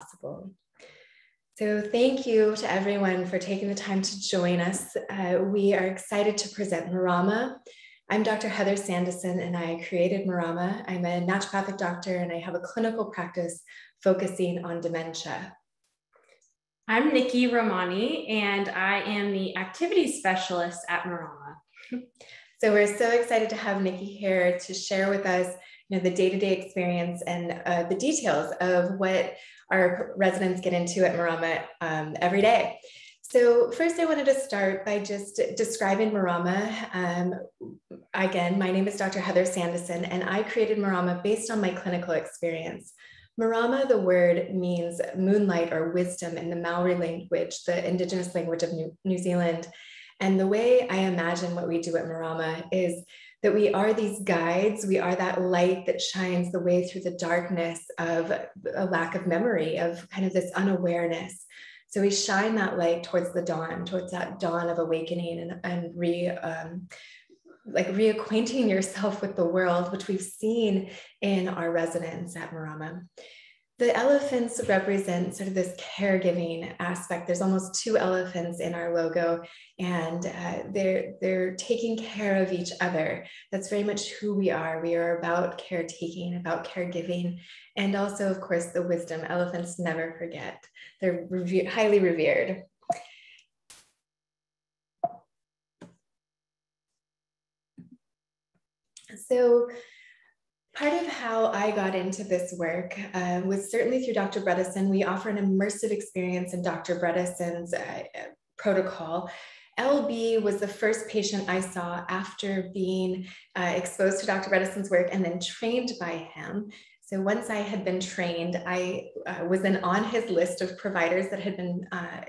possible. So thank you to everyone for taking the time to join us. Uh, we are excited to present Marama. I'm Dr. Heather Sandison and I created Marama. I'm a naturopathic doctor and I have a clinical practice focusing on dementia. I'm Nikki Romani and I am the activity specialist at Marama. So we're so excited to have Nikki here to share with us you know, the day-to-day experience and uh, the details of what our residents get into at Marama um, every day. So first I wanted to start by just describing Marama. Um, again, my name is Dr. Heather Sandison and I created Marama based on my clinical experience. Marama, the word means moonlight or wisdom in the Maori language, the indigenous language of New, New Zealand. And the way I imagine what we do at Marama is that we are these guides, we are that light that shines the way through the darkness of a lack of memory, of kind of this unawareness. So we shine that light towards the dawn, towards that dawn of awakening and, and re, um, like reacquainting yourself with the world, which we've seen in our residence at Marama the elephants represent sort of this caregiving aspect. There's almost two elephants in our logo, and uh, they're they're taking care of each other. That's very much who we are. We are about caretaking, about caregiving, and also, of course, the wisdom. Elephants never forget. They're highly revered. So Part of how I got into this work uh, was certainly through Dr. Bredesen. We offer an immersive experience in Dr. Bredesen's uh, protocol. LB was the first patient I saw after being uh, exposed to Dr. Bredesen's work and then trained by him. So once I had been trained, I uh, was then on his list of providers that had been uh,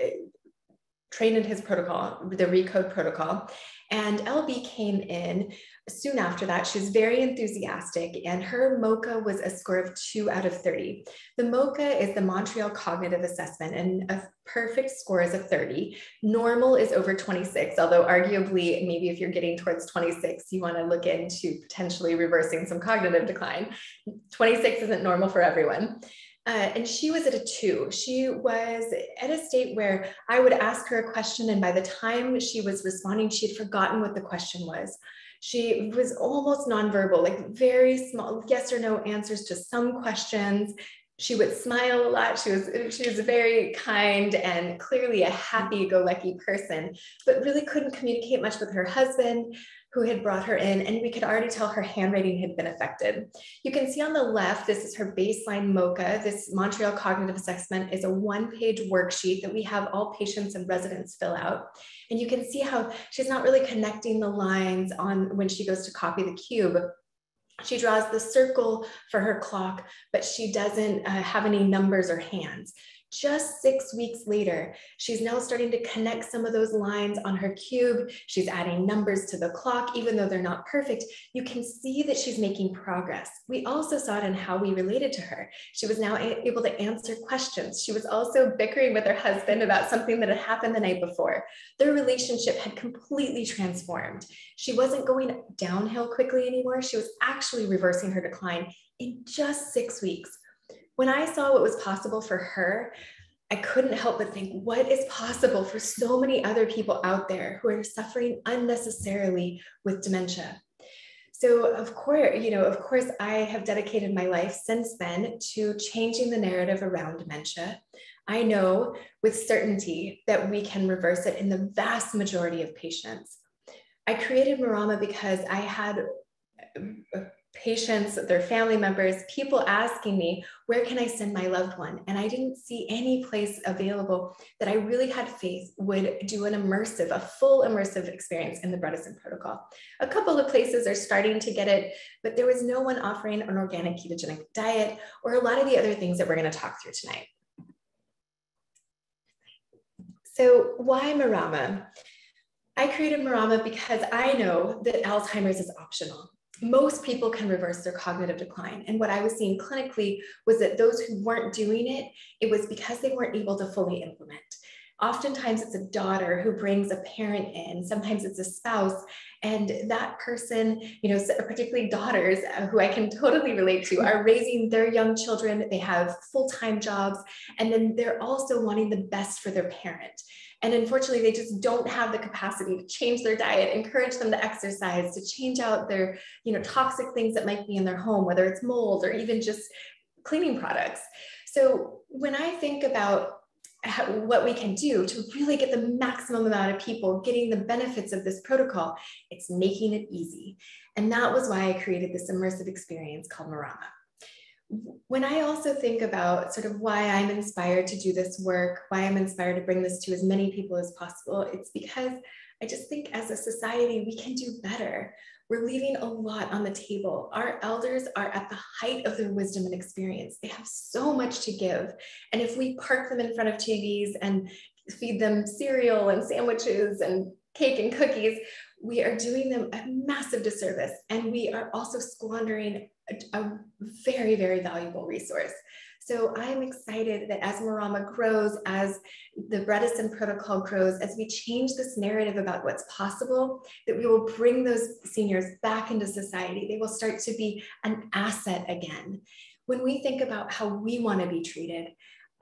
trained in his protocol, the Recode protocol. And LB came in soon after that. She was very enthusiastic, and her MOCA was a score of two out of 30. The MOCA is the Montreal Cognitive Assessment, and a perfect score is a 30. Normal is over 26, although arguably, maybe if you're getting towards 26, you want to look into potentially reversing some cognitive decline. 26 isn't normal for everyone. Uh, and she was at a two. She was at a state where I would ask her a question, and by the time she was responding, she had forgotten what the question was. She was almost nonverbal, like very small yes or no answers to some questions. She would smile a lot. She was she was very kind and clearly a happy-go-lucky person, but really couldn't communicate much with her husband who had brought her in, and we could already tell her handwriting had been affected. You can see on the left, this is her baseline MOCA. This Montreal Cognitive Assessment is a one-page worksheet that we have all patients and residents fill out. And you can see how she's not really connecting the lines on when she goes to copy the cube. She draws the circle for her clock, but she doesn't uh, have any numbers or hands. Just six weeks later, she's now starting to connect some of those lines on her cube. She's adding numbers to the clock, even though they're not perfect. You can see that she's making progress. We also saw it in how we related to her. She was now able to answer questions. She was also bickering with her husband about something that had happened the night before. Their relationship had completely transformed. She wasn't going downhill quickly anymore. She was actually reversing her decline in just six weeks when I saw what was possible for her, I couldn't help but think, what is possible for so many other people out there who are suffering unnecessarily with dementia? So, of course, you know, of course, I have dedicated my life since then to changing the narrative around dementia. I know with certainty that we can reverse it in the vast majority of patients. I created Marama because I had patients, their family members, people asking me, where can I send my loved one? And I didn't see any place available that I really had faith would do an immersive, a full immersive experience in the Bredesen protocol. A couple of places are starting to get it, but there was no one offering an organic ketogenic diet or a lot of the other things that we're gonna talk through tonight. So why Marama? I created Marama because I know that Alzheimer's is optional most people can reverse their cognitive decline. And what I was seeing clinically was that those who weren't doing it, it was because they weren't able to fully implement. Oftentimes it's a daughter who brings a parent in, sometimes it's a spouse, and that person, you know, particularly daughters uh, who I can totally relate to, are raising their young children. They have full time jobs, and then they're also wanting the best for their parent. And unfortunately, they just don't have the capacity to change their diet, encourage them to exercise, to change out their, you know, toxic things that might be in their home, whether it's mold or even just cleaning products. So when I think about what we can do to really get the maximum amount of people getting the benefits of this protocol, it's making it easy. And that was why I created this immersive experience called Marama when I also think about sort of why I'm inspired to do this work, why I'm inspired to bring this to as many people as possible, it's because I just think as a society, we can do better. We're leaving a lot on the table. Our elders are at the height of their wisdom and experience. They have so much to give. And if we park them in front of TVs and feed them cereal and sandwiches and cake and cookies, we are doing them a massive disservice. And we are also squandering a, very, very valuable resource. So I'm excited that as Marama grows, as the Bredesen protocol grows, as we change this narrative about what's possible, that we will bring those seniors back into society. They will start to be an asset again. When we think about how we want to be treated,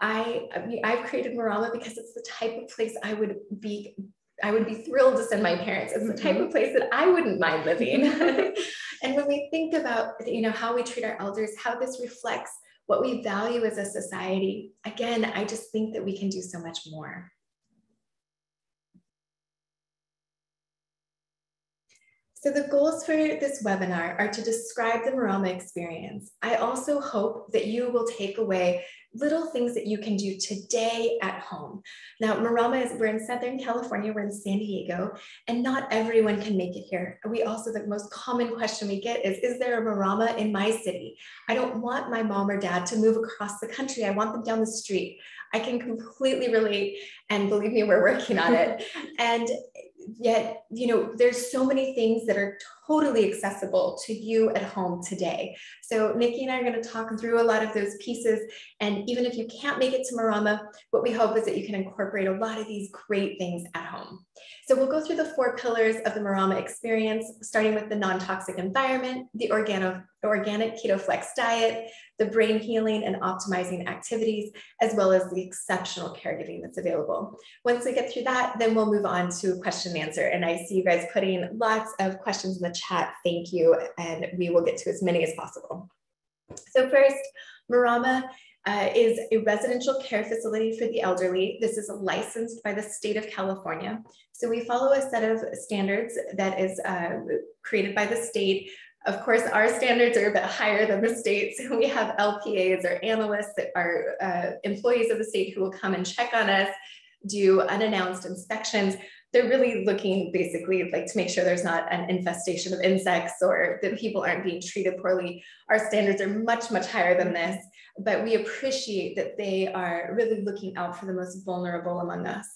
I, I've created Marama because it's the type of place I would be I would be thrilled to send my parents. It's the type of mm-hmm. place that I wouldn't mind living. and when we think about, you know, how we treat our elders, how this reflects what we value as a society, again, I just think that we can do so much more. So the goals for this webinar are to describe the Marama experience. I also hope that you will take away little things that you can do today at home. Now, Marama is, we're in Southern California, we're in San Diego, and not everyone can make it here. We also, the most common question we get is, is there a Marama in my city? I don't want my mom or dad to move across the country. I want them down the street. I can completely relate and believe me, we're working on it. and yet, you know, there's so many things that are totally accessible to you at home today. So Nikki and I are going to talk through a lot of those pieces. And even if you can't make it to Marama, what we hope is that you can incorporate a lot of these great things at home. So we'll go through the four pillars of the Marama experience, starting with the non-toxic environment, the organo, organic keto flex diet, the brain healing and optimizing activities, as well as the exceptional caregiving that's available. Once we get through that, then we'll move on to question and answer. And I see you guys putting lots of questions in the chat. Thank you. And we will get to as many as possible. So first, Marama uh, is a residential care facility for the elderly. This is licensed by the state of California. So we follow a set of standards that is uh, created by the state. Of course, our standards are a bit higher than the state. So we have LPAs or analysts that are uh, employees of the state who will come and check on us, do unannounced inspections they're really looking basically like to make sure there's not an infestation of insects or that people aren't being treated poorly. Our standards are much, much higher than this, but we appreciate that they are really looking out for the most vulnerable among us.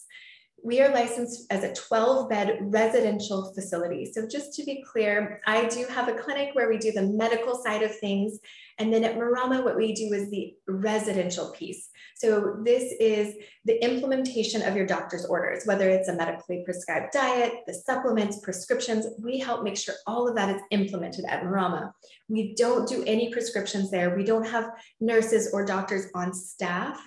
We are licensed as a 12 bed residential facility. So just to be clear, I do have a clinic where we do the medical side of things. And then at Marama, what we do is the residential piece. So this is the implementation of your doctor's orders, whether it's a medically prescribed diet, the supplements, prescriptions, we help make sure all of that is implemented at Marama. We don't do any prescriptions there. We don't have nurses or doctors on staff.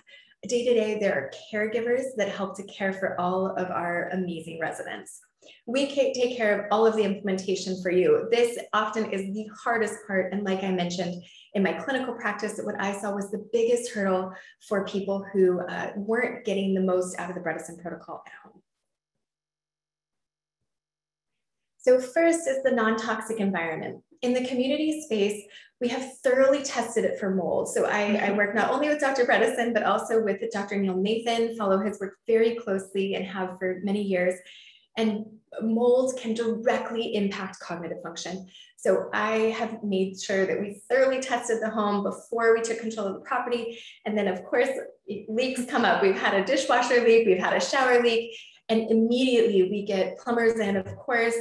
Day to day, there are caregivers that help to care for all of our amazing residents. We take care of all of the implementation for you. This often is the hardest part. And like I mentioned, in my clinical practice, what I saw was the biggest hurdle for people who uh, weren't getting the most out of the Bredesen protocol at home. So first is the non-toxic environment. In the community space, we have thoroughly tested it for mold. So I, I, work not only with Dr. Bredesen, but also with Dr. Neil Nathan, follow his work very closely and have for many years. And mold can directly impact cognitive function. So I have made sure that we thoroughly tested the home before we took control of the property. And then of course, leaks come up. We've had a dishwasher leak, we've had a shower leak, and immediately we get plumbers in, of course,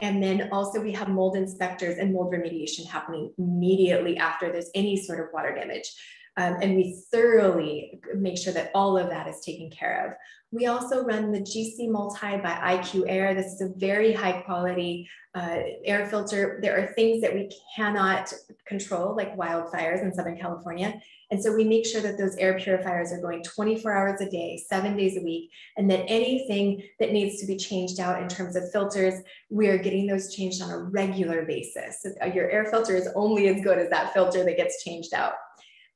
and then also we have mold inspectors and mold remediation happening immediately after there's any sort of water damage. Um, and we thoroughly make sure that all of that is taken care of. We also run the GC Multi by IQ Air. This is a very high quality uh, air filter. There are things that we cannot control, like wildfires in Southern California. And so we make sure that those air purifiers are going 24 hours a day, seven days a week, and that anything that needs to be changed out in terms of filters, we are getting those changed on a regular basis. So your air filter is only as good as that filter that gets changed out.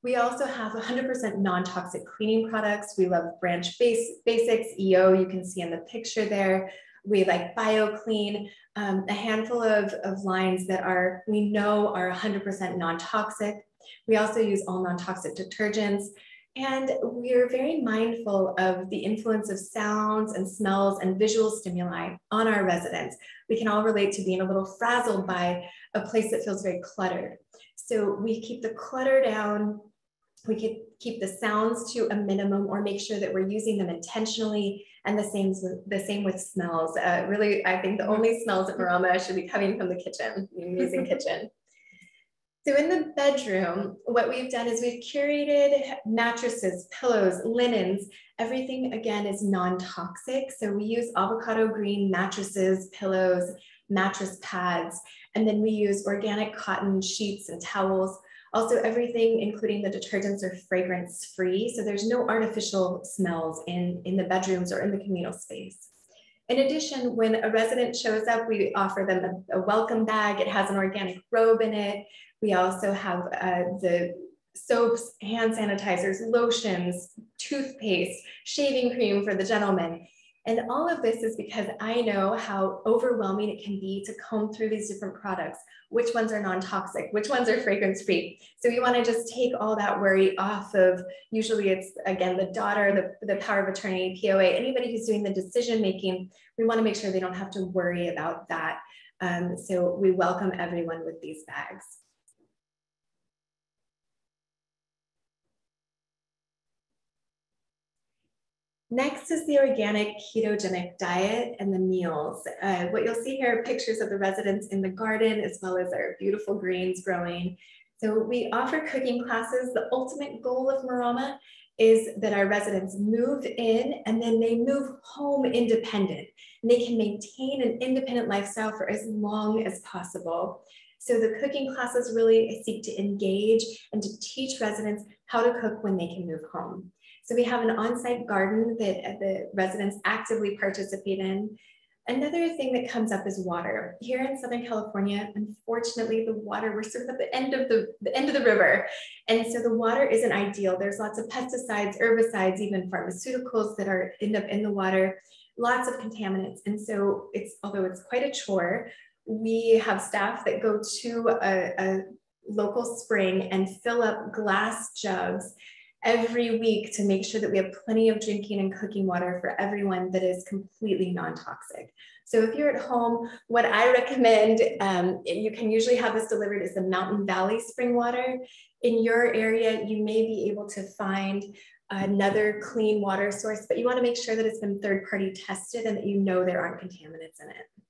We also have 100% non-toxic cleaning products. We love Branch Base, Basics, EO, you can see in the picture there. We like BioClean, um, a handful of, of lines that are, we know are 100% non-toxic. We also use all non-toxic detergents. And we're very mindful of the influence of sounds and smells and visual stimuli on our residents. We can all relate to being a little frazzled by a place that feels very cluttered. So we keep the clutter down, we could keep the sounds to a minimum or make sure that we're using them intentionally and the same the same with smells. Uh, really i think the only smells at marama should be coming from the kitchen the amazing kitchen. So in the bedroom what we've done is we've curated mattresses pillows linens. Everything again is non-toxic. So we use avocado green mattresses pillows mattress pads and then we use organic cotton sheets and towels also, everything, including the detergents, are fragrance free. So there's no artificial smells in, in the bedrooms or in the communal space. In addition, when a resident shows up, we offer them a, a welcome bag. It has an organic robe in it. We also have uh, the soaps, hand sanitizers, lotions, toothpaste, shaving cream for the gentlemen. And all of this is because I know how overwhelming it can be to comb through these different products. Which ones are non-toxic? Which ones are fragrance-free? So you want to just take all that worry off of, usually it's, again, the daughter, the, the power of attorney, POA, anybody who's doing the decision-making, we want to make sure they don't have to worry about that. Um, so we welcome everyone with these bags. Next is the organic ketogenic diet and the meals. Uh, what you'll see here are pictures of the residents in the garden as well as our beautiful greens growing. So we offer cooking classes. The ultimate goal of Marama is that our residents move in and then they move home independent and they can maintain an independent lifestyle for as long as possible. So the cooking classes really seek to engage and to teach residents how to cook when they can move home. So we have an on-site garden that uh, the residents actively participate in. Another thing that comes up is water. Here in Southern California, unfortunately, the water, we're sort of at the end of the, the end of the river. And so the water isn't ideal. There's lots of pesticides, herbicides, even pharmaceuticals that are end up in the water, lots of contaminants. And so it's, although it's quite a chore, we have staff that go to a, a local spring and fill up glass jugs every week to make sure that we have plenty of drinking and cooking water for everyone that is completely non-toxic. So if you're at home, what I recommend, um, you can usually have this delivered is the Mountain Valley spring water. In your area, you may be able to find another clean water source, but you wanna make sure that it's been third party tested and that you know there aren't contaminants in it.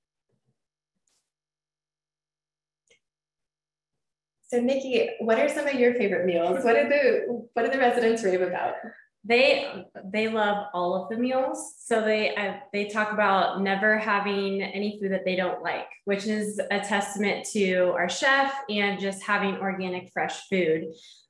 So Nikki, what are some of your favorite meals? What do the what do the residents rave about? They they love all of the meals. So they uh, they talk about never having any food that they don't like, which is a testament to our chef and just having organic fresh food.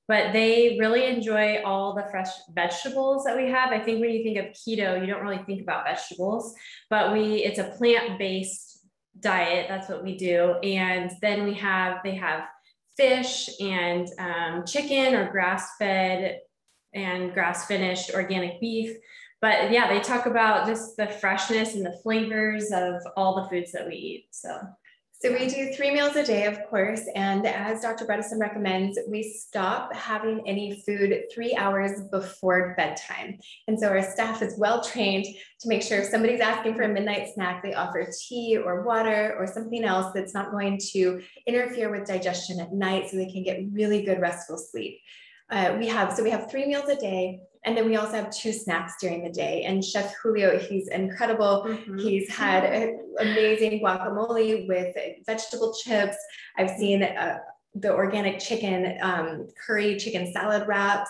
But they really enjoy all the fresh vegetables that we have. I think when you think of keto, you don't really think about vegetables, but we it's a plant-based diet. That's what we do. And then we have they have fish and um, chicken or grass fed and grass finished organic beef. But yeah, they talk about just the freshness and the flavors of all the foods that we eat. So so we do three meals a day, of course, and as Dr. Bredesen recommends, we stop having any food three hours before bedtime. And so our staff is well trained to make sure if somebody's asking for a midnight snack, they offer tea or water or something else that's not going to interfere with digestion at night so they can get really good restful sleep. Uh, we have, so we have three meals a day. And then we also have two snacks during the day. And Chef Julio, he's incredible. Mm-hmm. He's had amazing guacamole with vegetable chips. I've seen uh, the organic chicken um, curry chicken salad wraps.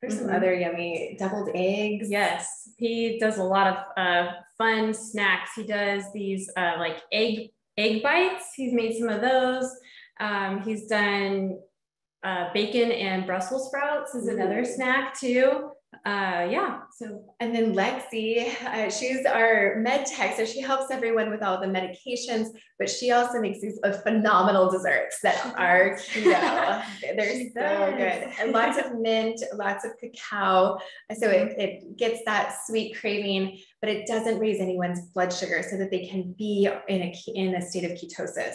There's mm-hmm. some other yummy deviled eggs. Yes, he does a lot of uh, fun snacks. He does these uh, like egg egg bites. He's made some of those. Um, he's done uh, bacon and Brussels sprouts is another snack too uh, yeah. So, and then Lexi, uh, she's our med tech. So she helps everyone with all the medications, but she also makes these uh, phenomenal desserts that are keto. They're she so does. good. And lots of mint, lots of cacao. So it, it gets that sweet craving, but it doesn't raise anyone's blood sugar so that they can be in a, in a state of ketosis.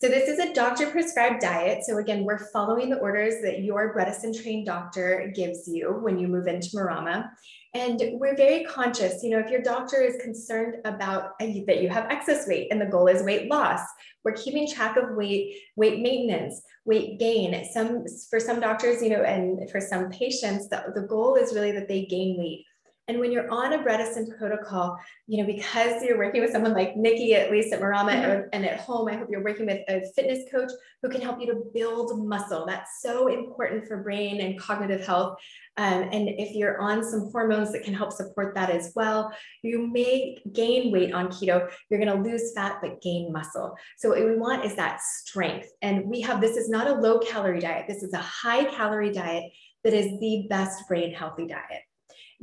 So this is a doctor prescribed diet. So again, we're following the orders that your Bredesen trained doctor gives you when you move into Marama. And we're very conscious, you know, if your doctor is concerned about uh, that you have excess weight and the goal is weight loss, we're keeping track of weight, weight maintenance, weight gain. Some for some doctors, you know, and for some patients, the, the goal is really that they gain weight. And when you're on a Bredesen protocol, you know, because you're working with someone like Nikki, at least at Marama mm-hmm. and at home, I hope you're working with a fitness coach who can help you to build muscle. That's so important for brain and cognitive health. Um, and if you're on some hormones that can help support that as well, you may gain weight on keto. You're going to lose fat, but gain muscle. So what we want is that strength. And we have this is not a low calorie diet. This is a high calorie diet that is the best brain healthy diet.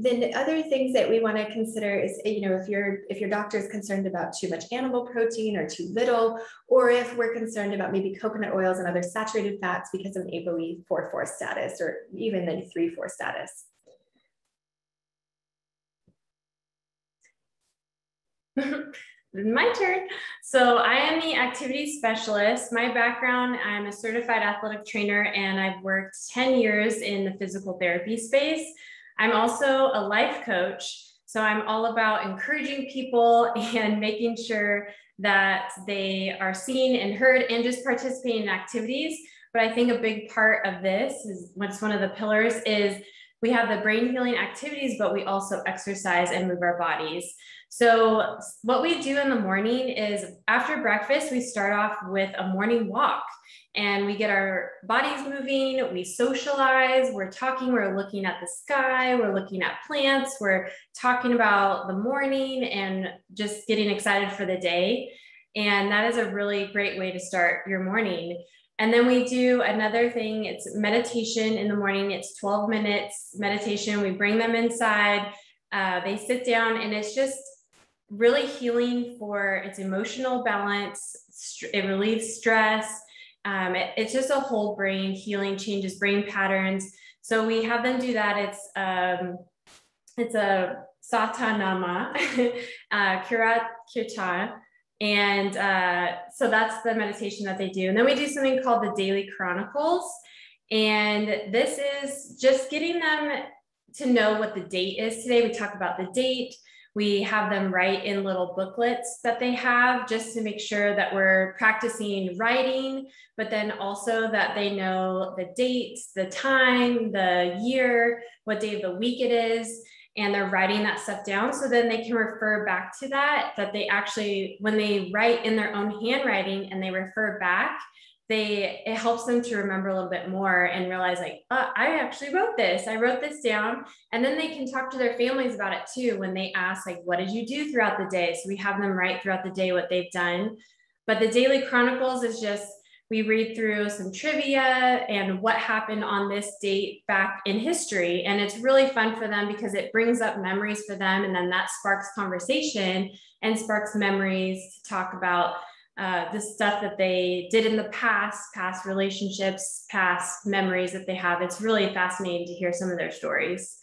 Then other things that we want to consider is, you know, if your if your doctor is concerned about too much animal protein or too little, or if we're concerned about maybe coconut oils and other saturated fats because of an ApoE 4-4 status or even the 3-4 status. my turn. So I am the activity specialist. My background, I'm a certified athletic trainer and I've worked 10 years in the physical therapy space. I'm also a life coach. So I'm all about encouraging people and making sure that they are seen and heard and just participating in activities. But I think a big part of this is what's one of the pillars is we have the brain healing activities, but we also exercise and move our bodies. So, what we do in the morning is after breakfast, we start off with a morning walk and we get our bodies moving, we socialize, we're talking, we're looking at the sky, we're looking at plants, we're talking about the morning and just getting excited for the day. And that is a really great way to start your morning. And then we do another thing, it's meditation in the morning. It's 12 minutes meditation. We bring them inside. Uh, they sit down and it's just really healing for its emotional balance. It relieves stress. Um, it, it's just a whole brain healing, changes brain patterns. So we have them do that. It's um, it's a satanama, uh, kirat kirtan. And uh, so that's the meditation that they do. And then we do something called the Daily Chronicles. And this is just getting them to know what the date is today. We talk about the date. We have them write in little booklets that they have just to make sure that we're practicing writing, but then also that they know the date, the time, the year, what day of the week it is, and they're writing that stuff down. So then they can refer back to that, that they actually, when they write in their own handwriting and they refer back, they it helps them to remember a little bit more and realize like oh, i actually wrote this. I wrote this down. And then they can talk to their families about it too when they ask like what did you do throughout the day? So we have them write throughout the day what they've done. But the daily chronicles is just we read through some trivia and what happened on this date back in history. And it's really fun for them because it brings up memories for them. And then that sparks conversation and sparks memories to talk about uh, the stuff that they did in the past, past relationships, past memories that they have. It's really fascinating to hear some of their stories.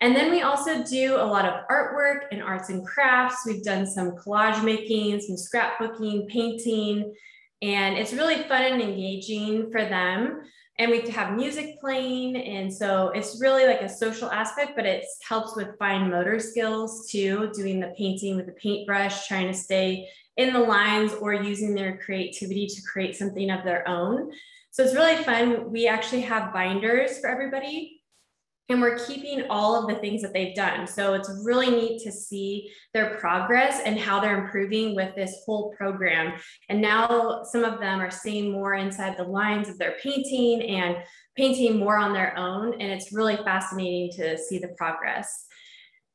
And then we also do a lot of artwork and arts and crafts. We've done some collage making, some scrapbooking, painting, and it's really fun and engaging for them. And we have music playing. And so it's really like a social aspect, but it helps with fine motor skills too, doing the painting with the paintbrush, trying to stay in the lines or using their creativity to create something of their own. So it's really fun. We actually have binders for everybody and we're keeping all of the things that they've done. So it's really neat to see their progress and how they're improving with this whole program. And now some of them are seeing more inside the lines of their painting and painting more on their own. And it's really fascinating to see the progress.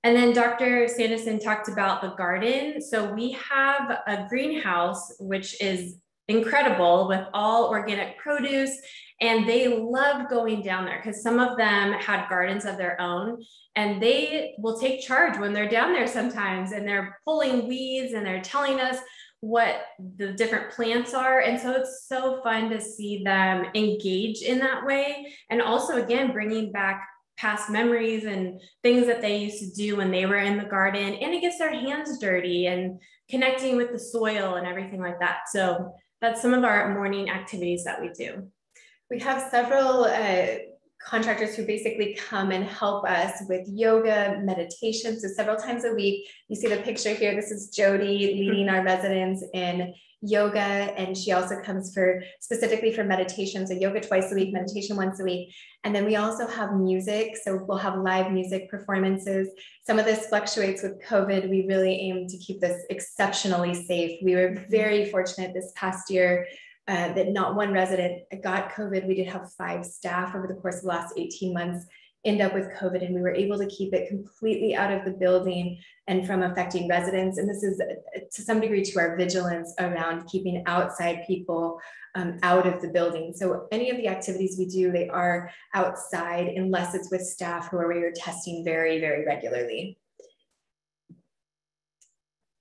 And then Dr. Sandison talked about the garden. So we have a greenhouse, which is incredible with all organic produce and they love going down there because some of them had gardens of their own and they will take charge when they're down there sometimes and they're pulling weeds and they're telling us what the different plants are. And so it's so fun to see them engage in that way. And also, again, bringing back past memories and things that they used to do when they were in the garden. And it gets their hands dirty and connecting with the soil and everything like that. So that's some of our morning activities that we do. We have several uh, contractors who basically come and help us with yoga, meditation. So several times a week, you see the picture here. This is Jody leading our residents in yoga, and she also comes for specifically for meditation. So yoga twice a week, meditation once a week. And then we also have music. So we'll have live music performances. Some of this fluctuates with COVID. We really aim to keep this exceptionally safe. We were mm-hmm. very fortunate this past year uh, that not one resident got COVID. We did have five staff over the course of the last 18 months end up with COVID, and we were able to keep it completely out of the building and from affecting residents. And this is to some degree to our vigilance around keeping outside people um, out of the building. So any of the activities we do, they are outside unless it's with staff who are we are testing very, very regularly.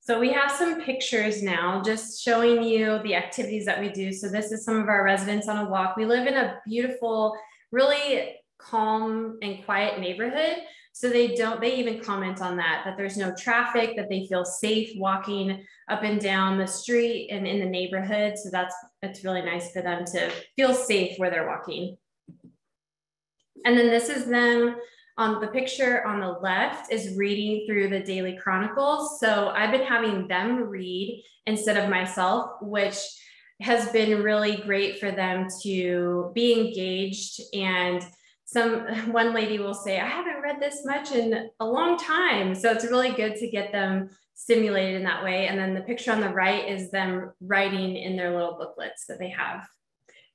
So we have some pictures now just showing you the activities that we do. So this is some of our residents on a walk. We live in a beautiful, really calm and quiet neighborhood. So they don't, they even comment on that, that there's no traffic, that they feel safe walking up and down the street and in the neighborhood. So that's, it's really nice for them to feel safe where they're walking. And then this is them on the picture on the left is reading through the daily chronicles. So I've been having them read instead of myself, which has been really great for them to be engaged. And some one lady will say i haven't read this much in a long time. So it's really good to get them stimulated in that way. And then the picture on the right is them writing in their little booklets that they have.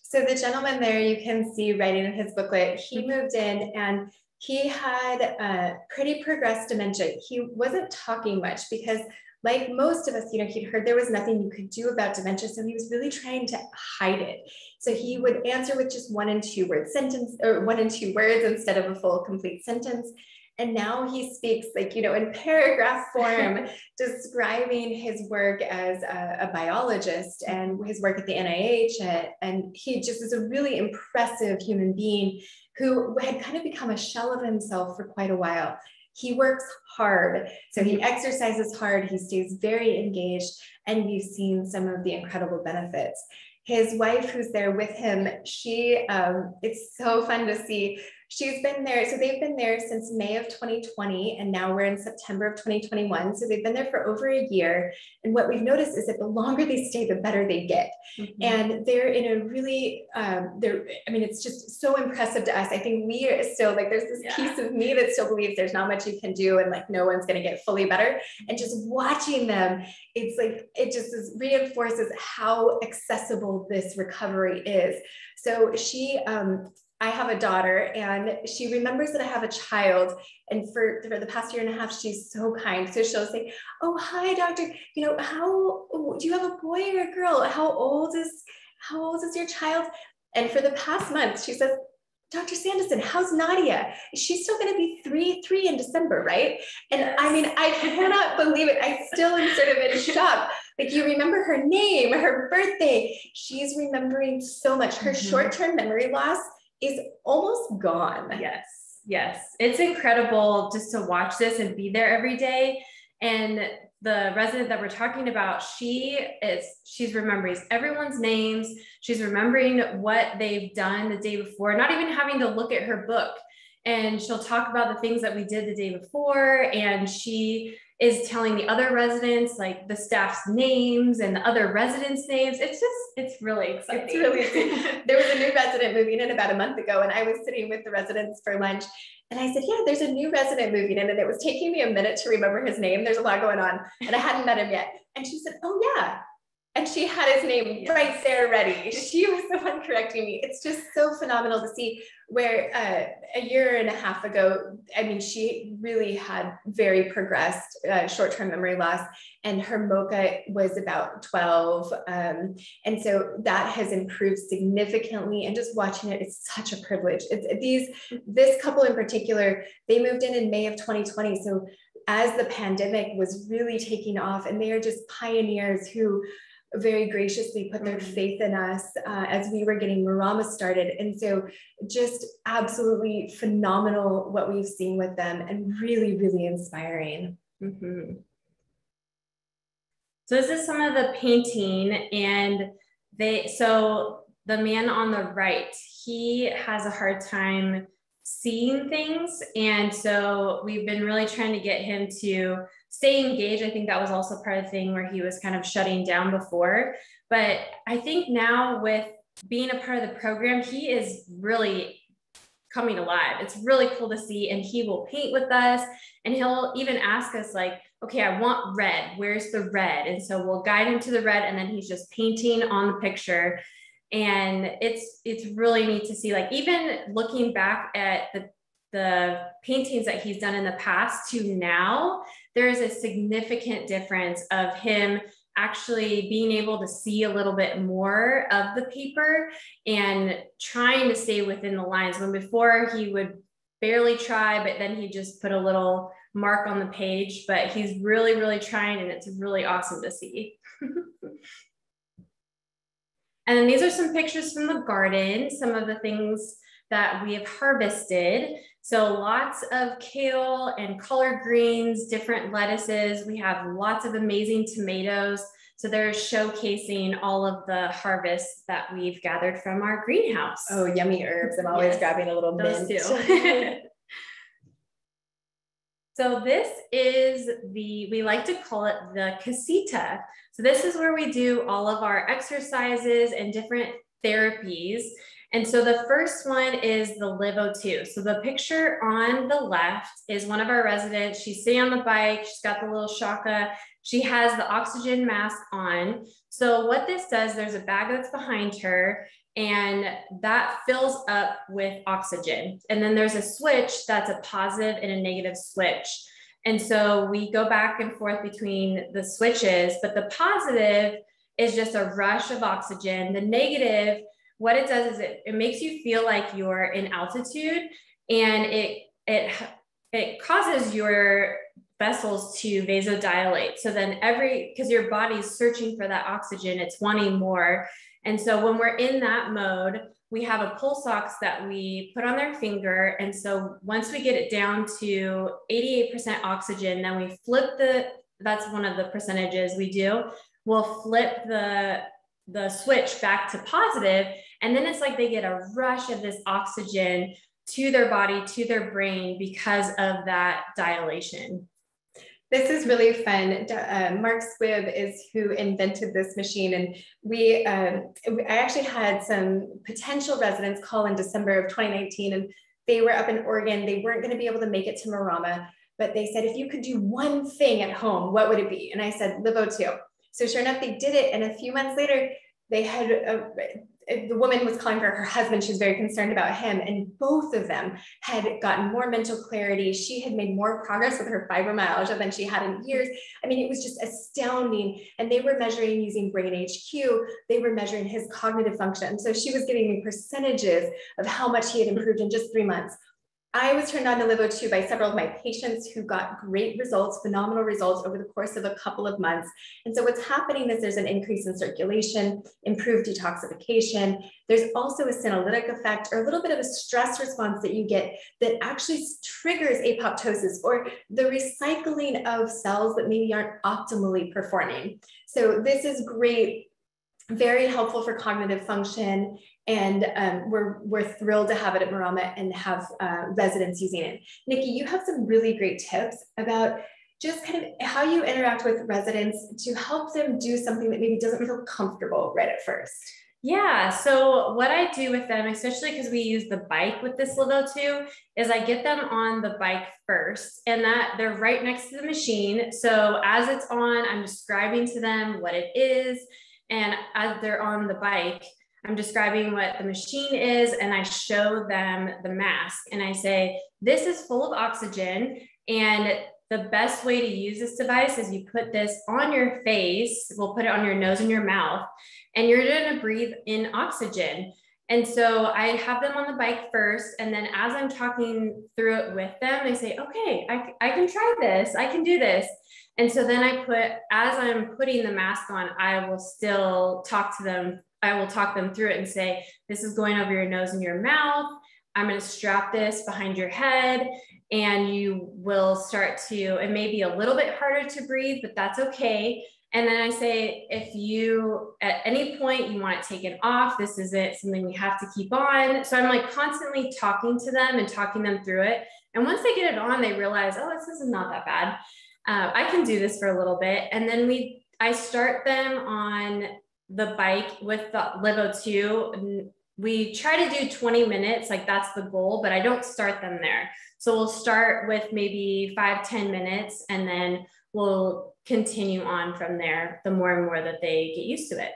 So the gentleman there you can see writing in his booklet he moved in and he had a pretty progressed dementia. He wasn't talking much because like most of us, you know, he'd heard there was nothing you could do about dementia. So he was really trying to hide it. So he would answer with just one and two word sentence or one and two words instead of a full complete sentence. And now he speaks like, you know, in paragraph form, describing his work as a, a, biologist and his work at the NIH. And he just is a really impressive human being who had kind of become a shell of himself for quite a while. He works hard, so he exercises hard, he stays very engaged, and we've seen some of the incredible benefits. His wife, who's there with him, she, um, it's so fun to see She's been there. So they've been there since May of 2020, and now we're in September of 2021. So they've been there for over a year. And what we've noticed is that the longer they stay, the better they get. Mm-hmm. And they're in a really, um, they're, I mean, it's just so impressive to us. I think we are still like, there's this yeah. piece of me that still believes there's not much you can do and like no one's going to get fully better. And just watching them, it's like, it just is, reinforces how accessible this recovery is. So she, um, I have a daughter and she remembers that I have a child. And for, for the past year and a half, she's so kind. So she'll say, Oh, hi, doctor. You know, how do you have a boy or a girl? How old is how old is your child? And for the past month, she says, Dr. Sandison, how's Nadia? She's still going to be three, three in December, right? And yes. I mean, I cannot believe it. I still am sort of in shock. Like you remember her name, her birthday. She's remembering so much. Her mm-hmm. short-term memory loss is almost gone. Yes. Yes. It's incredible just to watch this and be there every day. And the resident that we're talking about, she is, she's remembering everyone's names. She's remembering what they've done the day before, not even having to look at her book. and she'll talk about the things that we did the day before and she is telling the other residents like the staff's names and the other residents names it's just it's really exciting it's really there was a new resident moving in about a month ago and i was sitting with the residents for lunch and I said, Yeah, there's a new resident moving in. And it was taking me a minute to remember his name. There's a lot going on. And I hadn't met him yet. And she said, Oh, yeah and she had his name yes. right there ready. She was the one correcting me. It's just so phenomenal to see where uh, a year and a half ago, I mean, she really had very progressed uh, short term memory loss, and her MoCA was about 12. Um, and so that has improved significantly. And just watching it, it's such a privilege. It's, these, this couple in particular, they moved in in May of 2020. So as the pandemic was really taking off, and they are just pioneers who very graciously put their mm-hmm. faith in us uh, as we were getting Marama started. And so just absolutely phenomenal what we've seen with them and really, really inspiring. Mm-hmm. So this is some of the painting and they, so the man on the right, he has a hard time seeing things. And so we've been really trying to get him to stay engaged. I think that was also part of the thing where he was kind of shutting down before. But I think now with being a part of the program, he is really coming alive. It's really cool to see. And he will paint with us and he'll even ask us, like, okay, I want red. Where's the red? And so we'll guide him to the red and then he's just painting on the picture. And it's it's really neat to see, like even looking back at the the paintings that he's done in the past to now, there is a significant difference of him actually being able to see a little bit more of the paper and trying to stay within the lines. When before he would barely try but then he just put a little mark on the page but he's really really trying and it's really awesome to see and then these are some pictures from the garden some of the things that we have harvested so lots of kale and collard greens, different lettuces. We have lots of amazing tomatoes. So they're showcasing all of the harvests that we've gathered from our greenhouse. Oh, yummy herbs. I'm always yes, grabbing a little Those mint. Too. so this is the, we like to call it the casita. So this is where we do all of our exercises and different therapies. And so the first one is the Live O2. So the picture on the left is one of our residents. She's sitting on the bike. She's got the little shaka. She has the oxygen mask on. So what this does, there's a bag that's behind her and that fills up with oxygen. And then there's a switch that's a positive and a negative switch. And so we go back and forth between the switches, but the positive is just a rush of oxygen. The negative what it does is it, it makes you feel like you're in altitude and it it it causes your vessels to vasodilate. So then every because your body's searching for that oxygen it's wanting more. And so when we're in that mode we have a pulse ox that we put on their finger. And so once we get it down to 88% oxygen then we flip the that's one of the percentages we do we'll flip the the switch back to positive. And then it's like they get a rush of this oxygen to their body, to their brain because of that dilation. This is really fun. Uh, Mark Squibb is who invented this machine. And we, um, I actually had some potential residents call in December of 2019 and they were up in Oregon. They weren't going to be able to make it to Marama, but they said, if you could do one thing at home, what would it be? And I said, Live O2. So sure enough, they did it. And a few months later, they had a, the woman was calling for her husband. She was very concerned about him. And both of them had gotten more mental clarity. She had made more progress with her fibromyalgia than she had in years. I mean, it was just astounding. And they were measuring using Brain HQ, they were measuring his cognitive function. So she was giving me percentages of how much he had improved in just three months. I was turned on to Livo2 by several of my patients who got great results, phenomenal results over the course of a couple of months. And so what's happening is there's an increase in circulation, improved detoxification. There's also a senolytic effect or a little bit of a stress response that you get that actually triggers apoptosis or the recycling of cells that maybe aren't optimally performing. So this is great, very helpful for cognitive function And um, we're, we're thrilled to have it at Marama and have uh, residents using it. Nikki, you have some really great tips about just kind of how you interact with residents to help them do something that maybe doesn't feel comfortable right at first. Yeah. So what I do with them, especially because we use the bike with this LivO2, is I get them on the bike first and that they're right next to the machine. So as it's on, I'm describing to them what it is. And as they're on the bike, I'm describing what the machine is and I show them the mask and I say, this is full of oxygen and the best way to use this device is you put this on your face, we'll put it on your nose and your mouth, and you're gonna breathe in oxygen. And so I have them on the bike first. And then as I'm talking through it with them, they say, okay, I, I can try this, I can do this. And so then I put, as I'm putting the mask on, I will still talk to them. I will talk them through it and say, this is going over your nose and your mouth. I'm going to strap this behind your head and you will start to, it may be a little bit harder to breathe, but that's okay. And then I say, if you at any point you want it taken off, this isn't something we have to keep on. So I'm like constantly talking to them and talking them through it. And once they get it on, they realize, oh, this is not that bad. Uh, I can do this for a little bit. And then we, I start them on the bike with the LiveO2 we try to do 20 minutes like that's the goal but i don't start them there. So we'll start with maybe five ten minutes and then we'll continue on from there the more and more that they get used to it.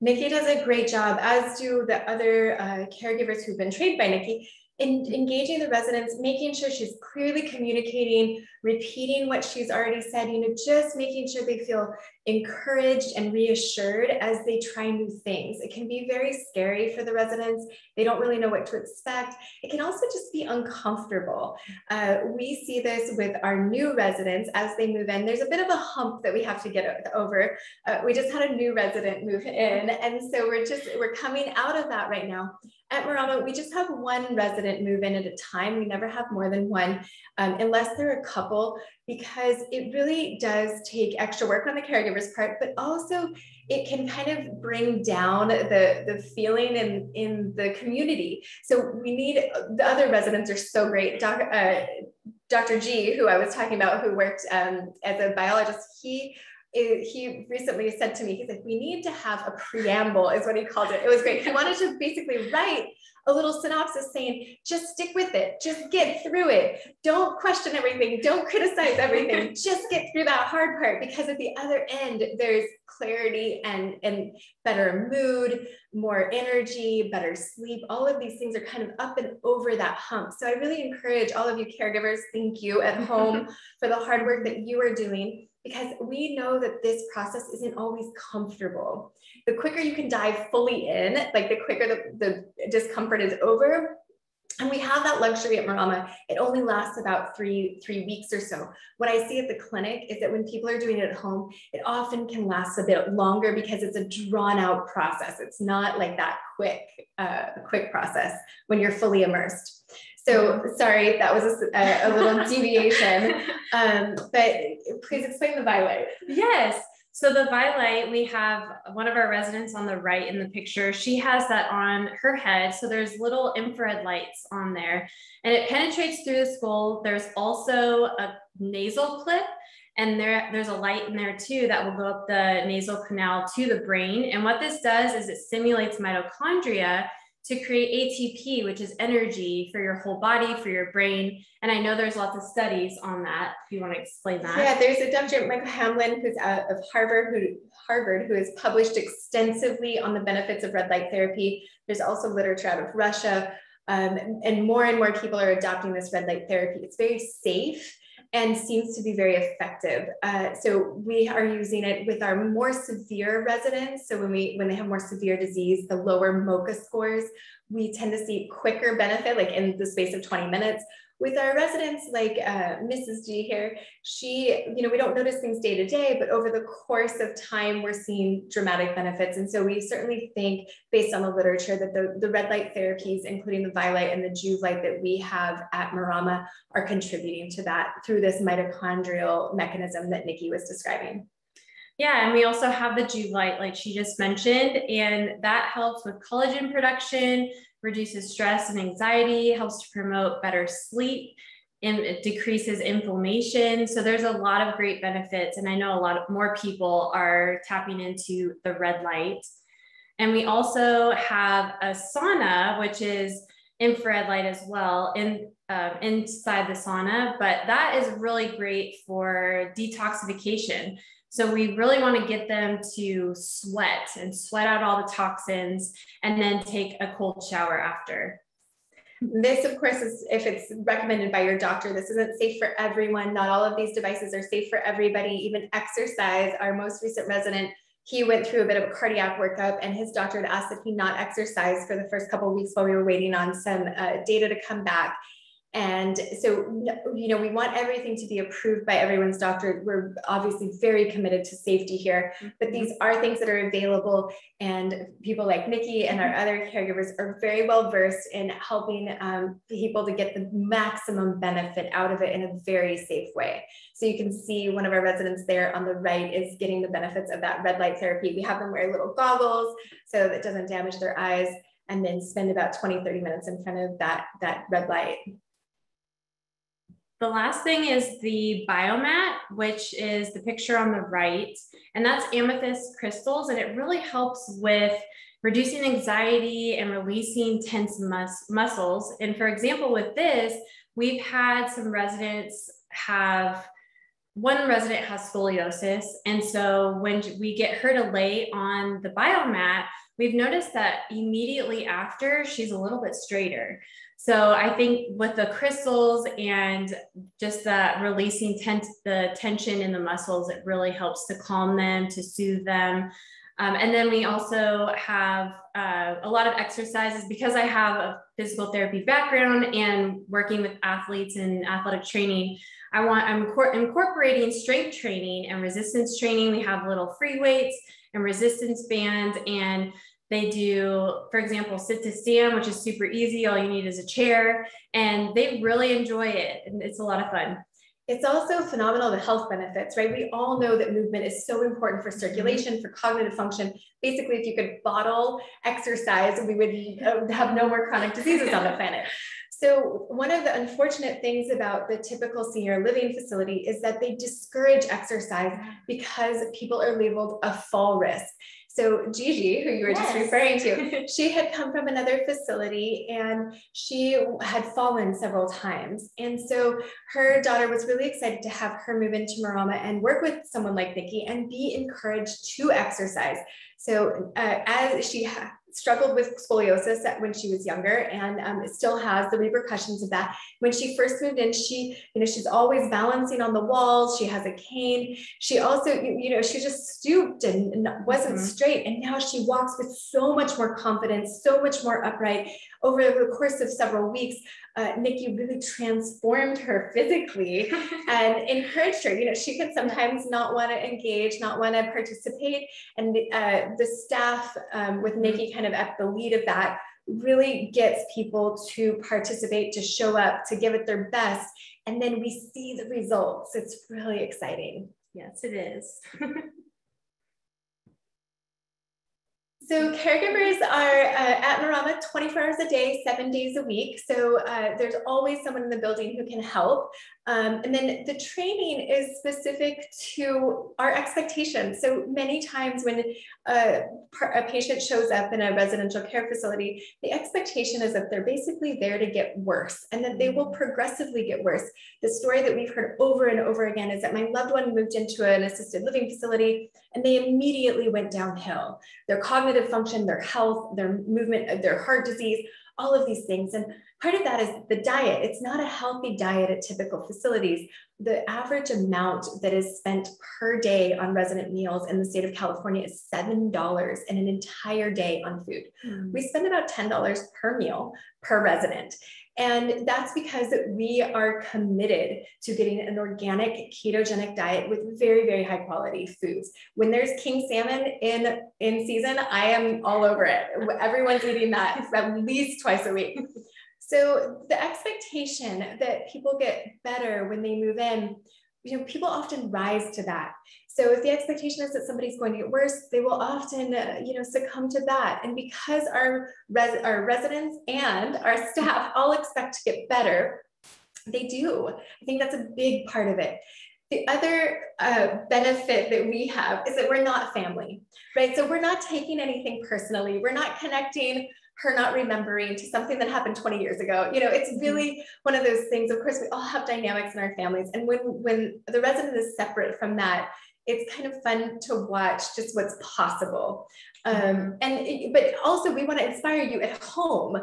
Nikki does a great job as do the other uh, caregivers who've been trained by nikki in engaging the residents, making sure she's clearly communicating, repeating what she's already said, you know, just making sure they feel encouraged and reassured as they try new things. It can be very scary for the residents. They don't really know what to expect. It can also just be uncomfortable. Uh, we see this with our new residents as they move in. There's a bit of a hump that we have to get over. Uh, we just had a new resident move in. And so we're just, we're coming out of that right now. At Marama, we just have one resident move in at a time. We never have more than one, um, unless they're a couple, because it really does take extra work on the caregiver's part, but also it can kind of bring down the, the feeling in, in the community. So we need, the other residents are so great. Doc, uh, Dr. G, who I was talking about, who worked um, as a biologist, he he recently said to me, he's like, we need to have a preamble, is what he called it. It was great. He wanted to basically write a little synopsis saying, just stick with it, just get through it. Don't question everything, don't criticize everything, just get through that hard part because at the other end, there's clarity and, and better mood, more energy, better sleep. All of these things are kind of up and over that hump. So I really encourage all of you caregivers, thank you at home for the hard work that you are doing because we know that this process isn't always comfortable. The quicker you can dive fully in, like the quicker the, the discomfort is over, and we have that luxury at Marama. It only lasts about three, three weeks or so. What I see at the clinic is that when people are doing it at home, it often can last a bit longer because it's a drawn out process. It's not like that quick, uh, quick process when you're fully immersed. So sorry, that was a, a little deviation, um, but please explain the Vielight. Yes. So the Vielight, we have one of our residents on the right in the picture. She has that on her head. So there's little infrared lights on there and it penetrates through the skull. There's also a nasal clip and there, there's a light in there too that will go up the nasal canal to the brain. And what this does is it stimulates mitochondria to create ATP, which is energy for your whole body, for your brain. And I know there's lots of studies on that. If you want to explain that. Yeah, there's a Dr. Michael Hamblin, who's out of Harvard, who Harvard, who has published extensively on the benefits of red light therapy. There's also literature out of Russia. Um, and more and more people are adopting this red light therapy. It's very safe and seems to be very effective. Uh, so we are using it with our more severe residents. So when we when they have more severe disease, the lower MoCA scores, we tend to see quicker benefit, like in the space of 20 minutes. With our residents, like uh, Mrs. G here, she, you know, we don't notice things day to day, but over the course of time, we're seeing dramatic benefits. And so we certainly think, based on the literature, that the, the red light therapies, including the Vielight and the Joovv light that we have at Marama, are contributing to that through this mitochondrial mechanism that Nikki was describing. Yeah, and we also have the Joovv Light, like she just mentioned, and that helps with collagen production, reduces stress and anxiety, helps to promote better sleep, and it decreases inflammation. So there's a lot of great benefits, and I know a lot of more people are tapping into the red light. And we also have a sauna, which is infrared light as well in um, inside the sauna, but that is really great for detoxification. So we really want to get them to sweat and sweat out all the toxins and then take a cold shower after. This, of course, is if it's recommended by your doctor. This isn't safe for everyone. Not all of these devices are safe for everybody. Even exercise, our most recent resident, he went through a bit of a cardiac workup and his doctor had asked that he not exercise for the first couple weeks while we were waiting on some uh, data to come back. And so, you know, we want everything to be approved by everyone's doctor. We're obviously very committed to safety here, but these are things that are available. And people like Nikki and our other caregivers are very well versed in helping um, people to get the maximum benefit out of it in a very safe way. So you can see one of our residents there on the right is getting the benefits of that red light therapy. We have them wear little goggles so that it doesn't damage their eyes and then spend about 20, 30 minutes in front of that, that red light. The last thing is the biomat, which is the picture on the right, and that's amethyst crystals, and it really helps with reducing anxiety and releasing tense mus muscles. And for example, with this, we've had some residents have one resident has scoliosis. And so when we get her to lay on the biomat, we've noticed that immediately after she's a little bit straighter. So I think with the crystals and just that releasing the tension in the muscles, it really helps to calm them, to soothe them. Um, and then we also have uh, a lot of exercises because I have a physical therapy background and working with athletes and athletic training. I want I'm incorporating strength training and resistance training. We have little free weights and resistance bands and they do, for example, sit to stand, which is super easy. All you need is a chair, and they really enjoy it. And it's a lot of fun. It's also phenomenal the health benefits, right? We all know that movement is so important for circulation, for cognitive function. Basically, if you could bottle exercise, we would uh, have no more chronic diseases on the planet. So one of the unfortunate things about the typical senior living facility is that they discourage exercise because people are labeled a fall risk. So Gigi, who you were yes. just referring to, she had come from another facility and she had fallen several times. And so her daughter was really excited to have her move into Marama and work with someone like Nikki and be encouraged to exercise. So uh, as she struggled with scoliosis when she was younger and um, still has the repercussions of that. When she first moved in, she, you know, she's always balancing on the walls. She has a cane. She also, you know, she just stooped and wasn't mm-hmm. straight. And now she walks with so much more confidence, so much more upright. Over the course of several weeks, uh, Nikki really transformed her physically and encouraged her. You know, she could sometimes not want to engage, not want to participate. And uh, the staff um, with Nikki kind of at the lead of that really gets people to participate, to show up, to give it their best. And then we see the results. It's really exciting. Yes, it is. So caregivers are uh, at Marama 24 hours a day, seven days a week. So uh, there's always someone in the building who can help. Um, and then the training is specific to our expectations. So many times when a, a, patient shows up in a residential care facility, the expectation is that they're basically there to get worse and that they will progressively get worse. The story that we've heard over and over again is that my loved one moved into an assisted living facility and they immediately went downhill. Their cognitive function, their health, their movement, their heart disease, all of these things. And part of that is the diet. It's not a healthy diet at typical facilities. The average amount that is spent per day on resident meals in the state of California is $7 in an entire day on food. Mm. We spend about $10 per meal per resident. And that's because we are committed to getting an organic ketogenic diet with very, very high quality foods. When there's king salmon in, in season, I am all over it. Everyone's eating that at least twice a week. So the expectation that people get better when they move in you know, people often rise to that. So if the expectation is that somebody's going to get worse, they will often, uh, you know, succumb to that. And because our res- our residents and our staff all expect to get better, they do. I think that's a big part of it. The other uh, benefit that we have is that we're not family, right? So we're not taking anything personally. We're not connecting her not remembering to something that happened 20 years ago. You know, it's mm-hmm. really one of those things. Of course, we all have dynamics in our families. And when, when the resident is separate from that, it's kind of fun to watch just what's possible. Um, mm-hmm. and but also we want to inspire you at home